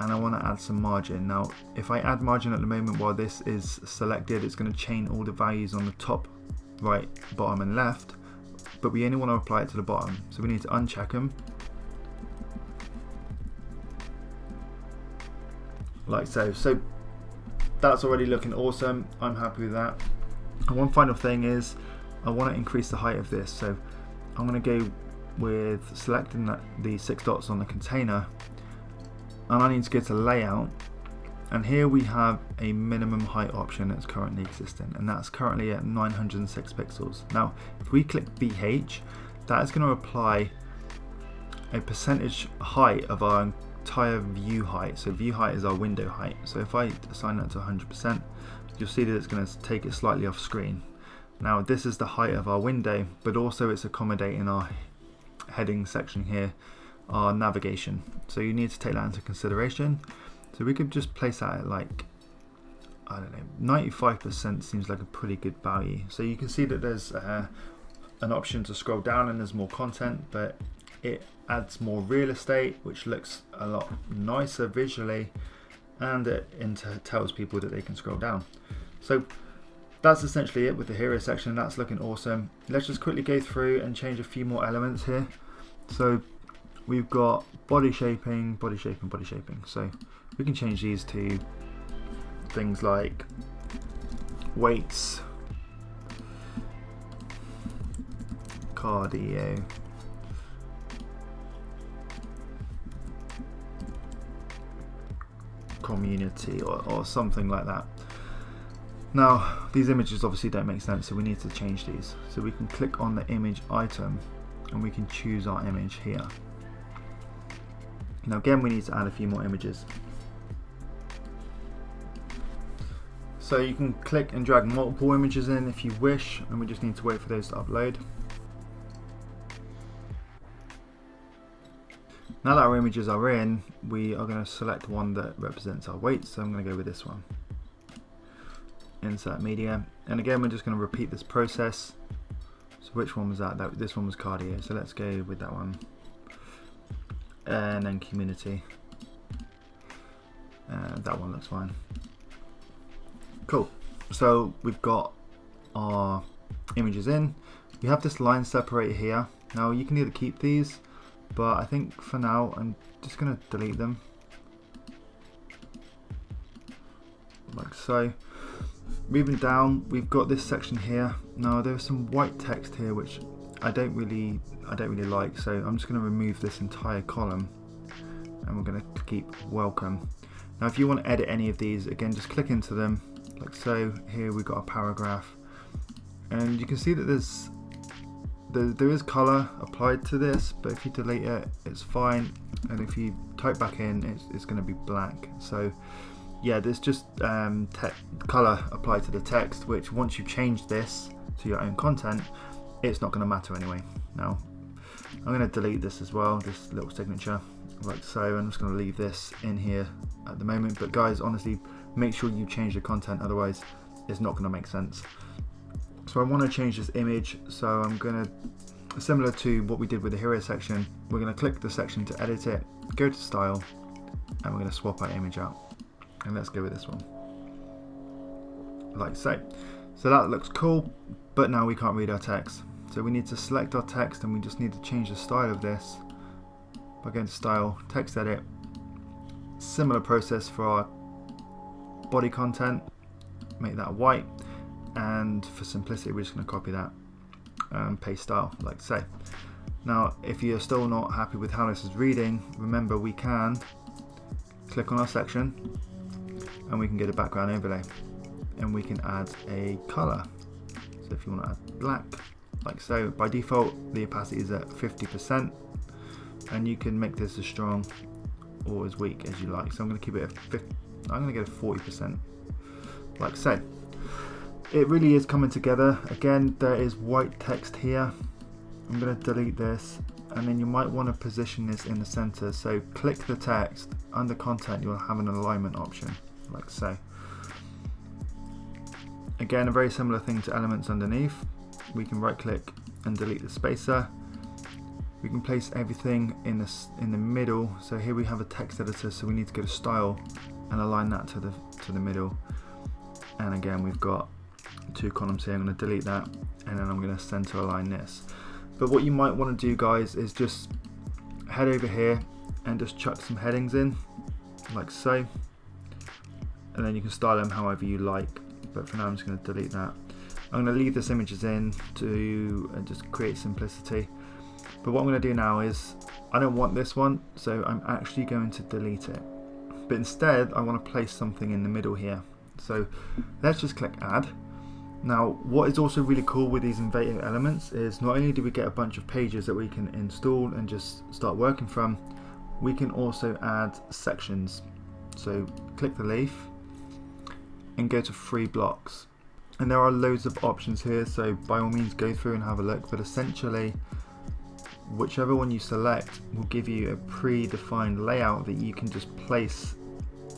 and I want to add some margin. Now if I add margin at the moment while this is selected it's going to chain all the values on the top, right, bottom and left but we only want to apply it to the bottom so we need to uncheck them like so. So that's already looking awesome. I'm happy with that. And one final thing is I want to increase the height of this. So I'm going to go with selecting that, the six dots on the container and I need to go to layout and here we have a minimum height option that's currently existing and that's currently at 906 pixels. Now if we click VH that is going to apply a percentage height of our entire view height. So view height is our window height. So if I assign that to 100%, you'll see that it's going to take it slightly off screen. Now this is the height of our window, but also it's accommodating our heading section here, our navigation. So you need to take that into consideration. So we could just place that at like, I don't know, 95% seems like a pretty good value. So you can see that there's uh, an option to scroll down and there's more content, but it adds more real estate which looks a lot nicer visually and it tells people that they can scroll down so that's essentially it with the hero section that's looking awesome let's just quickly go through and change a few more elements here so we've got body shaping body shaping body shaping so we can change these to things like weights cardio community or, or something like that. Now, these images obviously don't make sense, so we need to change these. So we can click on the image item and we can choose our image here. Now again, we need to add a few more images. So you can click and drag multiple images in if you wish, and we just need to wait for those to upload. Now that our images are in, we are going to select one that represents our weight, so I'm going to go with this one. Insert media, and again we're just going to repeat this process. So which one was that? that this one was cardio, so let's go with that one. And then community. Uh, that one looks fine. Cool. So we've got our images in. We have this line separator here. Now you can either keep these but I think for now I'm just going to delete them. Like so. Moving down, we've got this section here. Now there's some white text here which I don't really I don't really like so I'm just going to remove this entire column and we're going to keep welcome. Now if you want to edit any of these again just click into them like so. Here we've got a paragraph. And you can see that there's there, there is color applied to this but if you delete it it's fine. And if you type back in it's, it's going to be black. So yeah there's just um, color applied to the text which once you change this to your own content it's not going to matter anyway now I'm going to delete this as well this little signature like so I'm just going to leave this in here at the moment. But guys honestly make sure you change the content otherwise it's not going to make sense. So I want to change this image so I'm going to similar to what we did with the hero section we're going to click the section to edit it go to style and we're going to swap our image out. And let's go with this one. Like so. So that looks cool but now we can't read our text so we need to select our text and we just need to change the style of this. By going to style text edit. Similar process for our body content. Make that white. And for simplicity we're just going to copy that and paste style like say. now if you're still not happy with how this is reading remember we can click on our section and we can get a background overlay. And we can add a color. So if you want to add black like so by default the opacity is at 50% and you can make this as strong or as weak as you like. So I'm going to keep it at 50, I'm going to get a 40% like so it really is coming together. Again there is white text here. I'm going to delete this and then you might want to position this in the center. So click the text under content you'll have an alignment option. Like so. Again a very similar thing to elements underneath we can right click and delete the spacer. We can place everything in the, in the middle. So here we have a text editor so we need to go to style and align that to the to the middle. And again we've got two columns here. I'm going to delete that and then I'm going to center align this. But what you might want to do guys is just head over here and just chuck some headings in like so. And then you can style them however you like. But for now I'm just going to delete that I'm going to leave this images in to uh, just create simplicity. But what I'm going to do now is I don't want this one so I'm actually going to delete it. But instead I want to place something in the middle here. So let's just click add. Now what is also really cool with these Envato elements is not only do we get a bunch of pages that we can install and just start working from we can also add sections. So click the leaf and go to free blocks and there are loads of options here so by all means go through and have a look. But essentially whichever one you select will give you a predefined layout that you can just place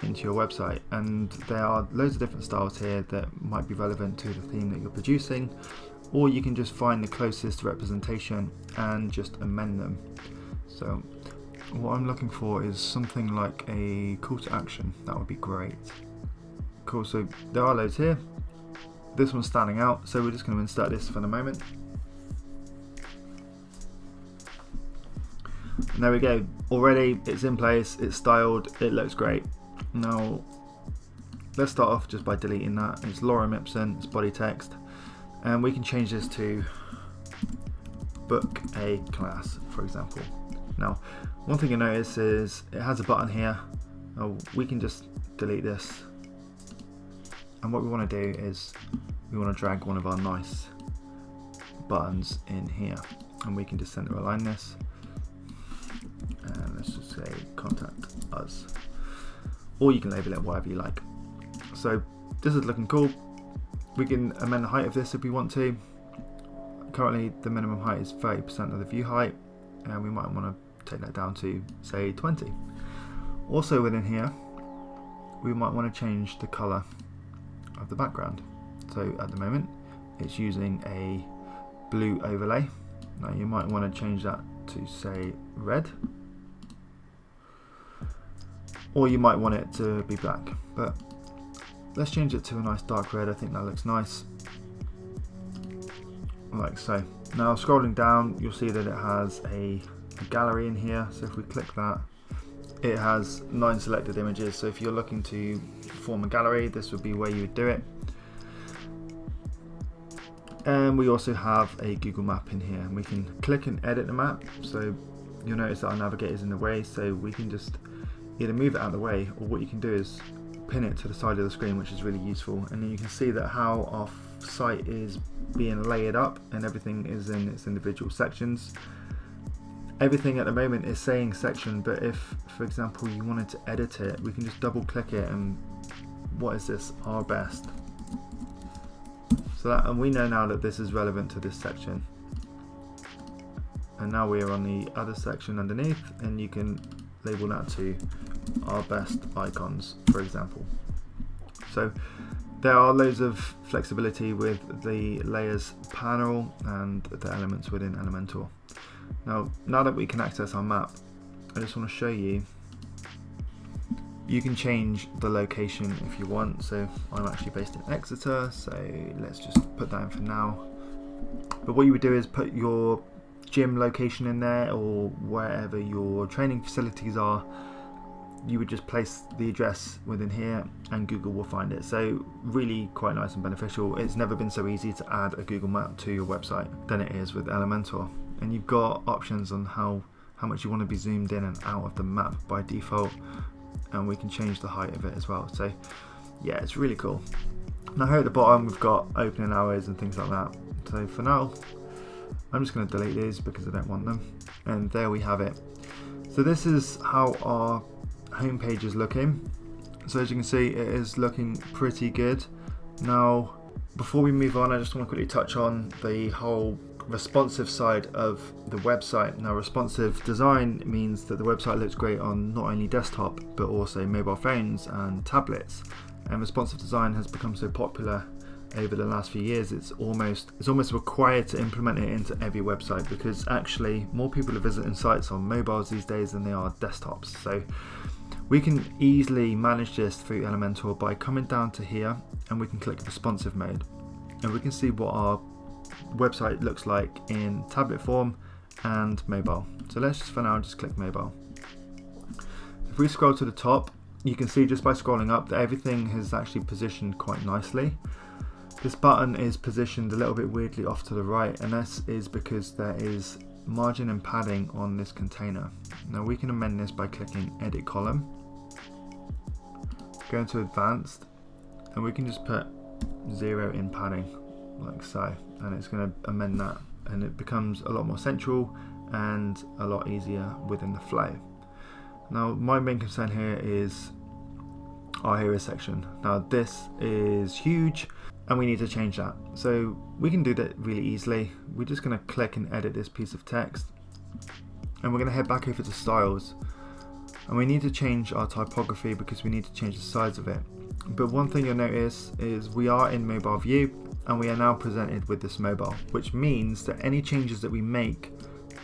into your website. And there are loads of different styles here that might be relevant to the theme that you're producing or you can just find the closest representation and just amend them. So what I'm looking for is something like a call to action. That would be great. Cool so there are loads here this one's standing out so we're just going to insert this for the moment and there we go already it's in place it's styled it looks great now, let's start off just by deleting that. It's Lorem Ipsum, it's body text. And we can change this to book a class, for example. Now, one thing you notice is it has a button here. We can just delete this. And what we want to do is we want to drag one of our nice buttons in here. And we can just center align this. And let's just say contact us or you can label it whatever you like. So this is looking cool. We can amend the height of this if we want to. Currently the minimum height is 30% of the view height and we might want to take that down to say 20. Also within here we might want to change the colour of the background. So at the moment it's using a blue overlay. Now you might want to change that to say red. Or you might want it to be black. But let's change it to a nice dark red. I think that looks nice. Like so. Now scrolling down you'll see that it has a, a gallery in here. So if we click that it has nine selected images. So if you're looking to form a gallery this would be where you would do it. And we also have a Google map in here. And we can click and edit the map. So you'll notice that our navigator is in the way so we can just either move it out of the way or what you can do is pin it to the side of the screen which is really useful. And then you can see that how our site is being layered up and everything is in its individual sections. Everything at the moment is saying section but if for example you wanted to edit it we can just double click it and what is this our best. So that and we know now that this is relevant to this section. And now we're on the other section underneath and you can label that to our best icons for example. So there are loads of flexibility with the layers panel and the elements within Elementor. Now, now that we can access our map, I just want to show you you can change the location if you want. So I'm actually based in Exeter so let's just put that in for now. But what you would do is put your gym location in there or wherever your training facilities are. You would just place the address within here and Google will find it. So really quite nice and beneficial. It's never been so easy to add a Google map to your website than it is with Elementor. And you've got options on how how much you want to be zoomed in and out of the map by default and we can change the height of it as well. So yeah it's really cool. Now here at the bottom we've got opening hours and things like that. So for now I'm just going to delete these because I don't want them. And there we have it. So this is how our homepage is looking. So as you can see it is looking pretty good. Now before we move on I just want to quickly touch on the whole responsive side of the website. Now responsive design means that the website looks great on not only desktop but also mobile phones and tablets. And responsive design has become so popular over the last few years it's almost it's almost required to implement it into every website because actually more people are visiting sites on mobiles these days than they are desktops. So we can easily manage this through Elementor by coming down to here and we can click responsive mode and we can see what our website looks like in tablet form and mobile. So let's just for now just click mobile. If we scroll to the top, you can see just by scrolling up that everything is actually positioned quite nicely. This button is positioned a little bit weirdly off to the right and this is because there is margin and padding on this container. Now we can amend this by clicking edit column, go into advanced and we can just put zero in padding like so and it's going to amend that and it becomes a lot more central and a lot easier within the flow. Now my main concern here is our hero section. Now this is huge and we need to change that. So we can do that really easily. We're just going to click and edit this piece of text and we're going to head back over to styles and we need to change our typography because we need to change the size of it. But one thing you'll notice is we are in mobile view and we are now presented with this mobile, which means that any changes that we make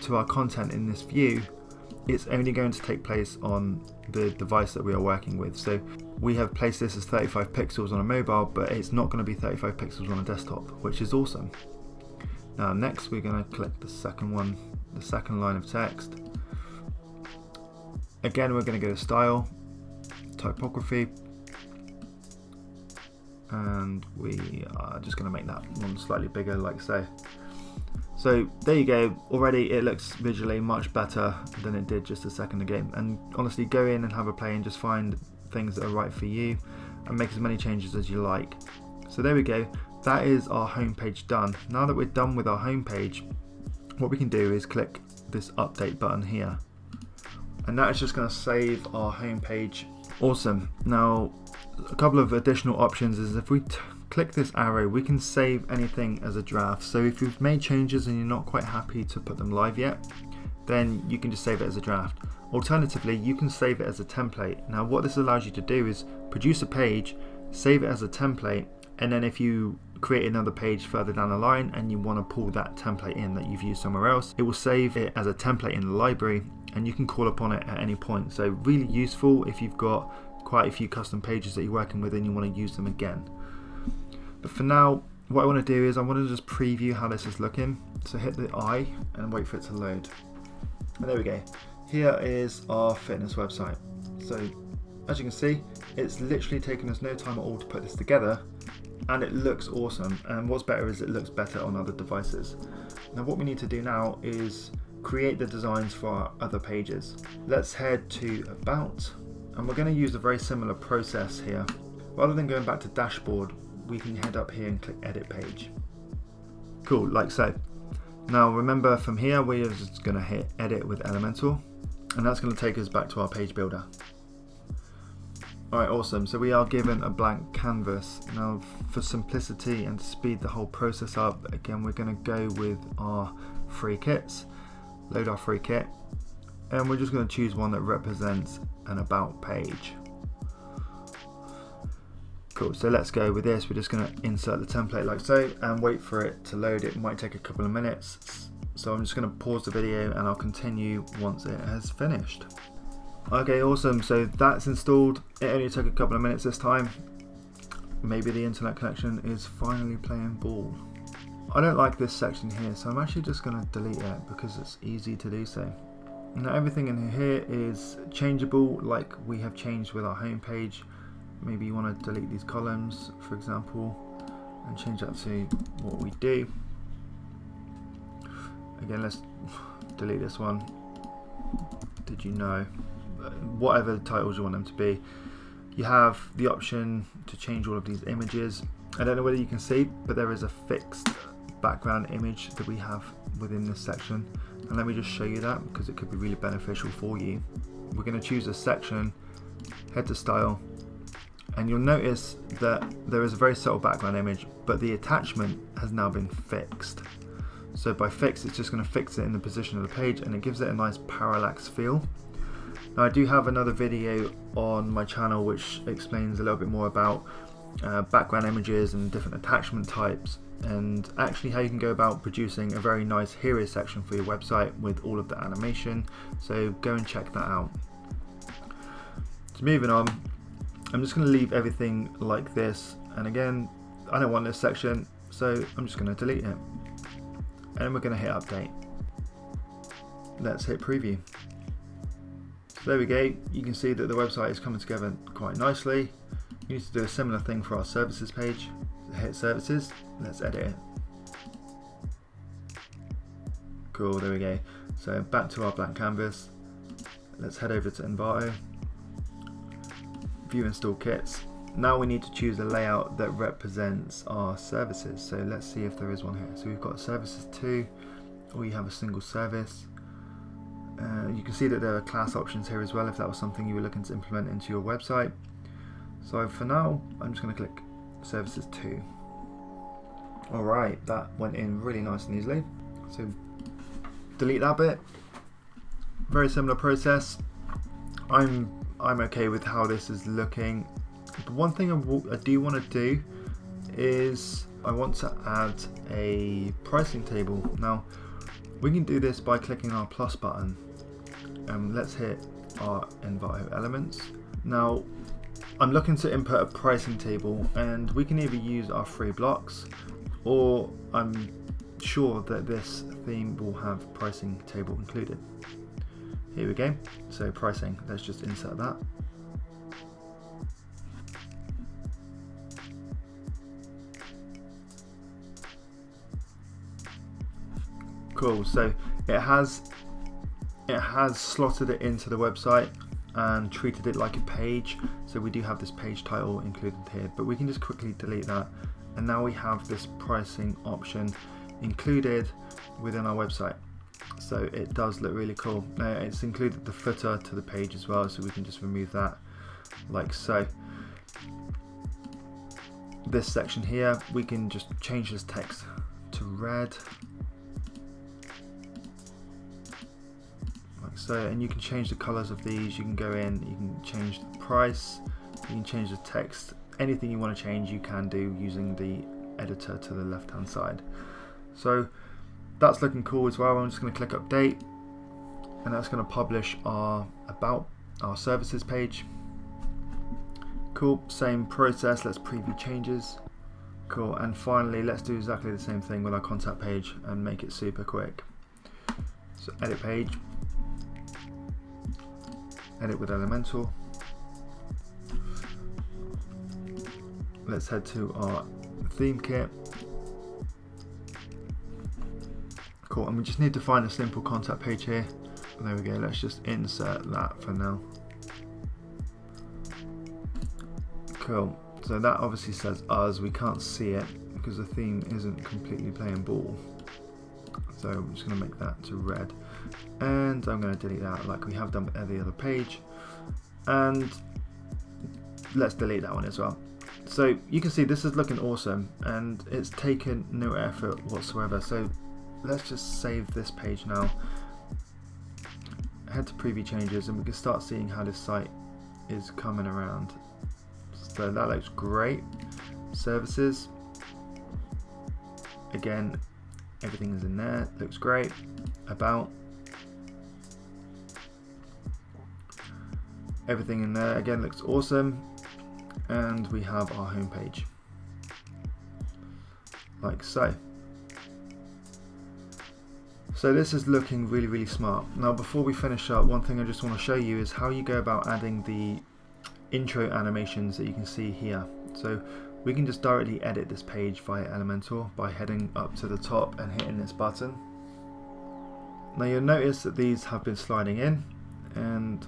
to our content in this view, it's only going to take place on the device that we are working with. So we have placed this as 35 pixels on a mobile, but it's not going to be 35 pixels on a desktop, which is awesome. Now next we're going to click the second one, the second line of text. Again, we're going to go to style, typography, and we are just going to make that one slightly bigger like so. So there you go, already it looks visually much better than it did just a second ago and honestly go in and have a play and just find things that are right for you and make as many changes as you like. So there we go, that is our homepage done. Now that we're done with our homepage, what we can do is click this update button here and that is just going to save our homepage. Awesome. Now a couple of additional options is if we click this arrow we can save anything as a draft. So if you've made changes and you're not quite happy to put them live yet then you can just save it as a draft. Alternatively you can save it as a template. Now what this allows you to do is produce a page save it as a template and then if you create another page further down the line and you want to pull that template in that you've used somewhere else it will save it as a template in the library and you can call upon it at any point. So really useful if you've got quite a few custom pages that you're working with and you want to use them again. But for now, what I want to do is I want to just preview how this is looking. So hit the I and wait for it to load. And there we go. Here is our fitness website. So as you can see, it's literally taken us no time at all to put this together. and it looks awesome. And what's better is it looks better on other devices. Now what we need to do now is create the designs for our other pages. Let's head to About, and we're going to use a very similar process here. Rather than going back to Dashboard, we can head up here and click Edit Page. Cool, like so. Now remember from here, we're just going to hit Edit with Elementor and that's going to take us back to our page builder. Alright, awesome. So we are given a blank canvas. Now for simplicity and to speed the whole process up, again we're going to go with our free kits, load our free kit, and we're just going to choose one that represents an about page. Cool, so let's go with this. We're just going to insert the template like so and wait for it to load. It might take a couple of minutes. So I'm just going to pause the video and I'll continue once it has finished. Okay, awesome. So that's installed. It only took a couple of minutes this time. Maybe the internet connection is finally playing ball. I don't like this section here, so I'm actually just going to delete it because it's easy to do so. Now everything in here is changeable like we have changed with our home page. Maybe you want to delete these columns, for example, and change that to what we do. Again, let's delete this one. Did you know? whatever titles you want them to be. You have the option to change all of these images. I don't know whether you can see, but there is a fixed background image that we have within this section. And let me just show you that because it could be really beneficial for you. We're going to choose a section, head to style, and you'll notice that there is a very subtle background image, but the attachment has now been fixed. So by fix, it's just going to fix it in the position of the page and it gives it a nice parallax feel. Now I do have another video on my channel which explains a little bit more about uh, background images and different attachment types and actually how you can go about producing a very nice hero section for your website with all of the animation so go and check that out. So moving on I'm just going to leave everything like this and again I don't want this section so I'm just going to delete it and we're going to hit update. Let's hit preview. So there we go, you can see that the website is coming together quite nicely. You need to do a similar thing for our services page. hit services, let's edit it. Cool, there we go. So back to our blank canvas. Let's head over to Envato. View install kits. Now we need to choose a layout that represents our services. So let's see if there is one here. So we've got services 2, or you have a single service. Uh, you can see that there are class options here as well if that was something you were looking to implement into your website. So for now, I'm just going to click Services 2. Alright, that went in really nice and easily. So delete that bit. Very similar process. I'm I'm okay with how this is looking. But one thing I, I do want to do is I want to add a pricing table. Now, we can do this by clicking our plus button um, let's hit our Envato elements. Now, I'm looking to input a pricing table and we can either use our free blocks or I'm sure that this theme will have pricing table included. Here we go, so pricing, let's just insert that. Cool, so it has it has slotted it into the website and treated it like a page so we do have this page title included here but we can just quickly delete that. And now we have this pricing option included within our website. So it does look really cool. It's included the footer to the page as well so we can just remove that like so. This section here we can just change this text to red so and you can change the colors of these. You can go in you can change the price you can change the text. Anything you want to change you can do using the editor to the left hand side. So that's looking cool as well. I'm just going to click update and that's going to publish our about our services page. Cool same process. Let's preview changes. Cool and finally let's do exactly the same thing with our contact page and make it super quick. So edit page edit with Elementor. Let's head to our theme kit. Cool, and we just need to find a simple contact page here. There we go, let's just insert that for now. Cool, so that obviously says us, we can't see it because the theme isn't completely playing ball. So I'm just going to make that to red. And I'm going to delete that like we have done with every other page. And let's delete that one as well. So you can see this is looking awesome and it's taken no effort whatsoever. So let's just save this page now. Head to preview changes and we can start seeing how this site is coming around. So that looks great. Services. Again, everything is in there. Looks great. About. Everything in there again looks awesome. And we have our home page like so. So this is looking really really smart. Now before we finish up one thing I just want to show you is how you go about adding the intro animations that you can see here. So we can just directly edit this page via Elementor by heading up to the top and hitting this button. Now you'll notice that these have been sliding in and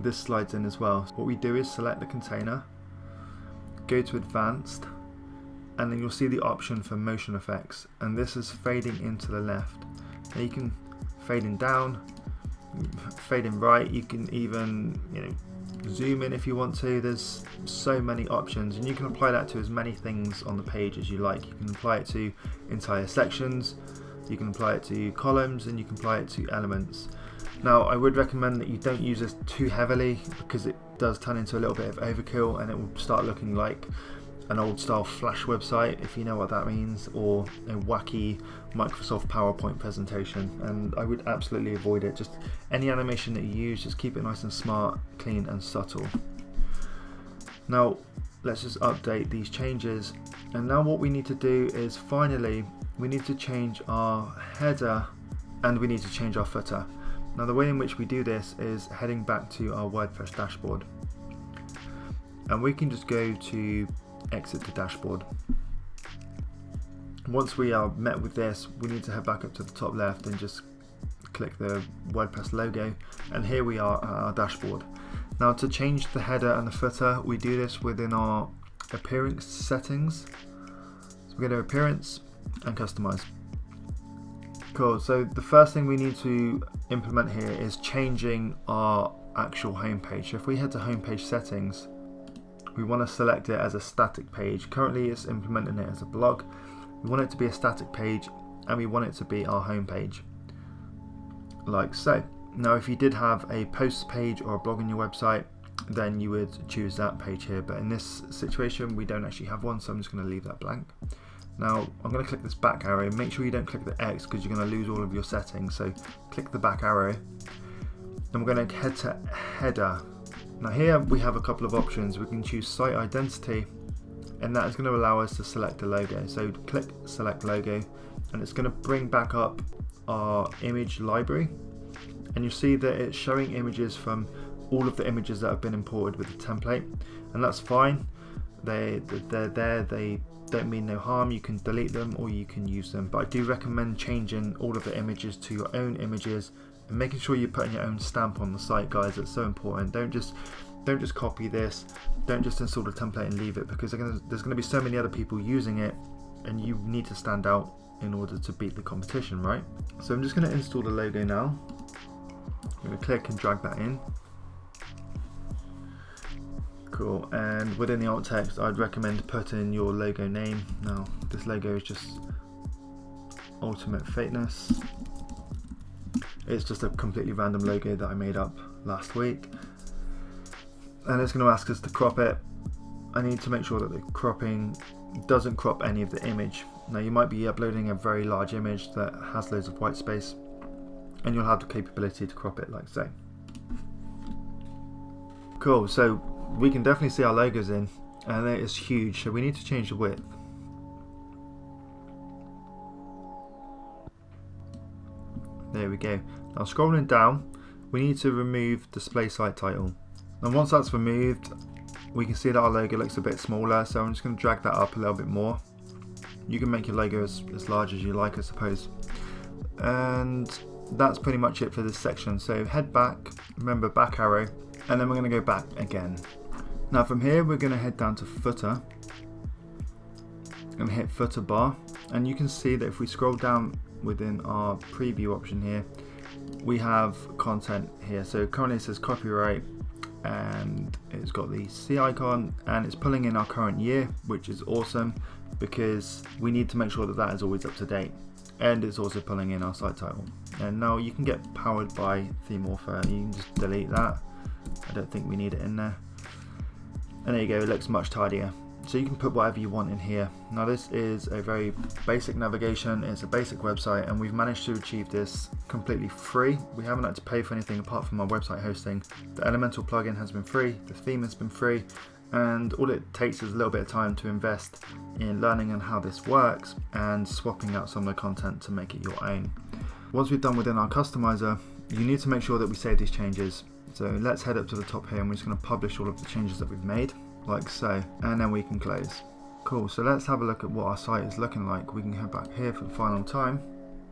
this slides in as well. What we do is select the container, go to advanced, and then you'll see the option for motion effects and this is fading into the left. Now you can fading down, fading right, you can even you know zoom in if you want to. There's so many options and you can apply that to as many things on the page as you like. You can apply it to entire sections, you can apply it to columns and you can apply it to elements. Now I would recommend that you don't use this too heavily because it does turn into a little bit of overkill and it will start looking like an old style flash website if you know what that means or a wacky Microsoft PowerPoint presentation. And I would absolutely avoid it. Just any animation that you use just keep it nice and smart clean and subtle. Now let's just update these changes. And now what we need to do is finally we need to change our header and we need to change our footer now the way in which we do this is heading back to our WordPress dashboard. And we can just go to exit the dashboard. Once we are met with this, we need to head back up to the top left and just click the WordPress logo and here we are at our dashboard. Now to change the header and the footer, we do this within our appearance settings. So we go to appearance and customize. Cool, so the first thing we need to implement here is changing our actual homepage. So if we head to homepage settings, we want to select it as a static page. Currently it's implementing it as a blog. We want it to be a static page and we want it to be our homepage, like so. Now if you did have a post page or a blog on your website, then you would choose that page here. But in this situation, we don't actually have one, so I'm just going to leave that blank. Now I'm going to click this back arrow, make sure you don't click the X because you're going to lose all of your settings, so click the back arrow. Then we're going to head to header. Now here we have a couple of options, we can choose site identity and that is going to allow us to select a logo. So click select logo and it's going to bring back up our image library and you'll see that it's showing images from all of the images that have been imported with the template and that's fine they they're there they don't mean no harm. You can delete them or you can use them. But I do recommend changing all of the images to your own images and making sure you're putting your own stamp on the site, guys. It's so important. Don't just don't just copy this. Don't just install the template and leave it because there's going to be so many other people using it and you need to stand out in order to beat the competition, right? So I'm just going to install the logo now. I'm going to click and drag that in. Cool, and within the alt text I'd recommend putting your logo name. Now this logo is just Ultimate Fitness. It's just a completely random logo that I made up last week. And it's going to ask us to crop it. I need to make sure that the cropping doesn't crop any of the image. Now you might be uploading a very large image that has loads of white space and you'll have the capability to crop it like so. Cool, so we can definitely see our logos in and it is huge so we need to change the width. There we go. Now scrolling down we need to remove display site title. And once that's removed we can see that our logo looks a bit smaller so I'm just going to drag that up a little bit more. You can make your logo as, as large as you like I suppose. And that's pretty much it for this section. So head back remember back arrow and then we're going to go back again now from here we're going to head down to footer. And hit footer bar. And you can see that if we scroll down within our preview option here we have content here. So currently it says copyright and it's got the C icon and it's pulling in our current year which is awesome because we need to make sure that that is always up to date. And it's also pulling in our site title. And now you can get powered by theme author you can just delete that. I don't think we need it in there and there you go it looks much tidier so you can put whatever you want in here. Now this is a very basic navigation, it's a basic website and we've managed to achieve this completely free. We haven't had to pay for anything apart from our website hosting. The Elementor plugin has been free, the theme has been free and all it takes is a little bit of time to invest in learning on how this works and swapping out some of the content to make it your own. Once we've done within our customizer, you need to make sure that we save these changes. So let's head up to the top here and we're just going to publish all of the changes that we've made like so and then we can close. Cool so let's have a look at what our site is looking like. We can head back here for the final time.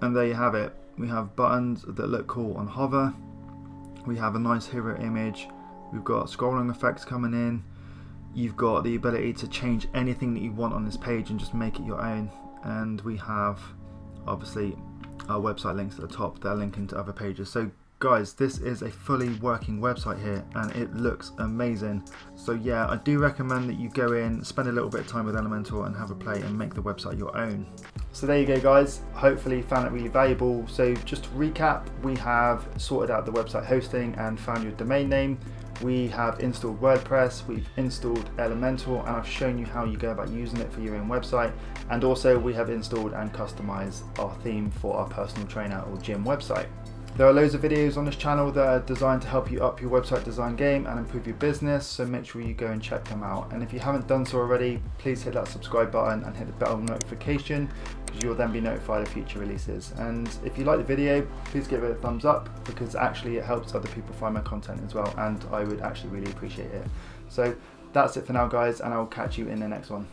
And there you have it. We have buttons that look cool on hover. We have a nice hero image. We've got scrolling effects coming in. You've got the ability to change anything that you want on this page and just make it your own. And we have obviously our website links at the top. That are linking to other pages. So guys this is a fully working website here and it looks amazing. So yeah I do recommend that you go in spend a little bit of time with Elementor and have a play and make the website your own. So there you go guys. Hopefully you found it really valuable. So just to recap we have sorted out the website hosting and found your domain name. We have installed WordPress, we've installed Elementor, and I've shown you how you go about using it for your own website. And also we have installed and customized our theme for our personal trainer or gym website. There are loads of videos on this channel that are designed to help you up your website design game and improve your business, so make sure you go and check them out. And if you haven't done so already, please hit that subscribe button and hit the bell notification because you'll then be notified of future releases. And if you like the video, please give it a thumbs up because actually it helps other people find my content as well and I would actually really appreciate it. So that's it for now guys and I will catch you in the next one.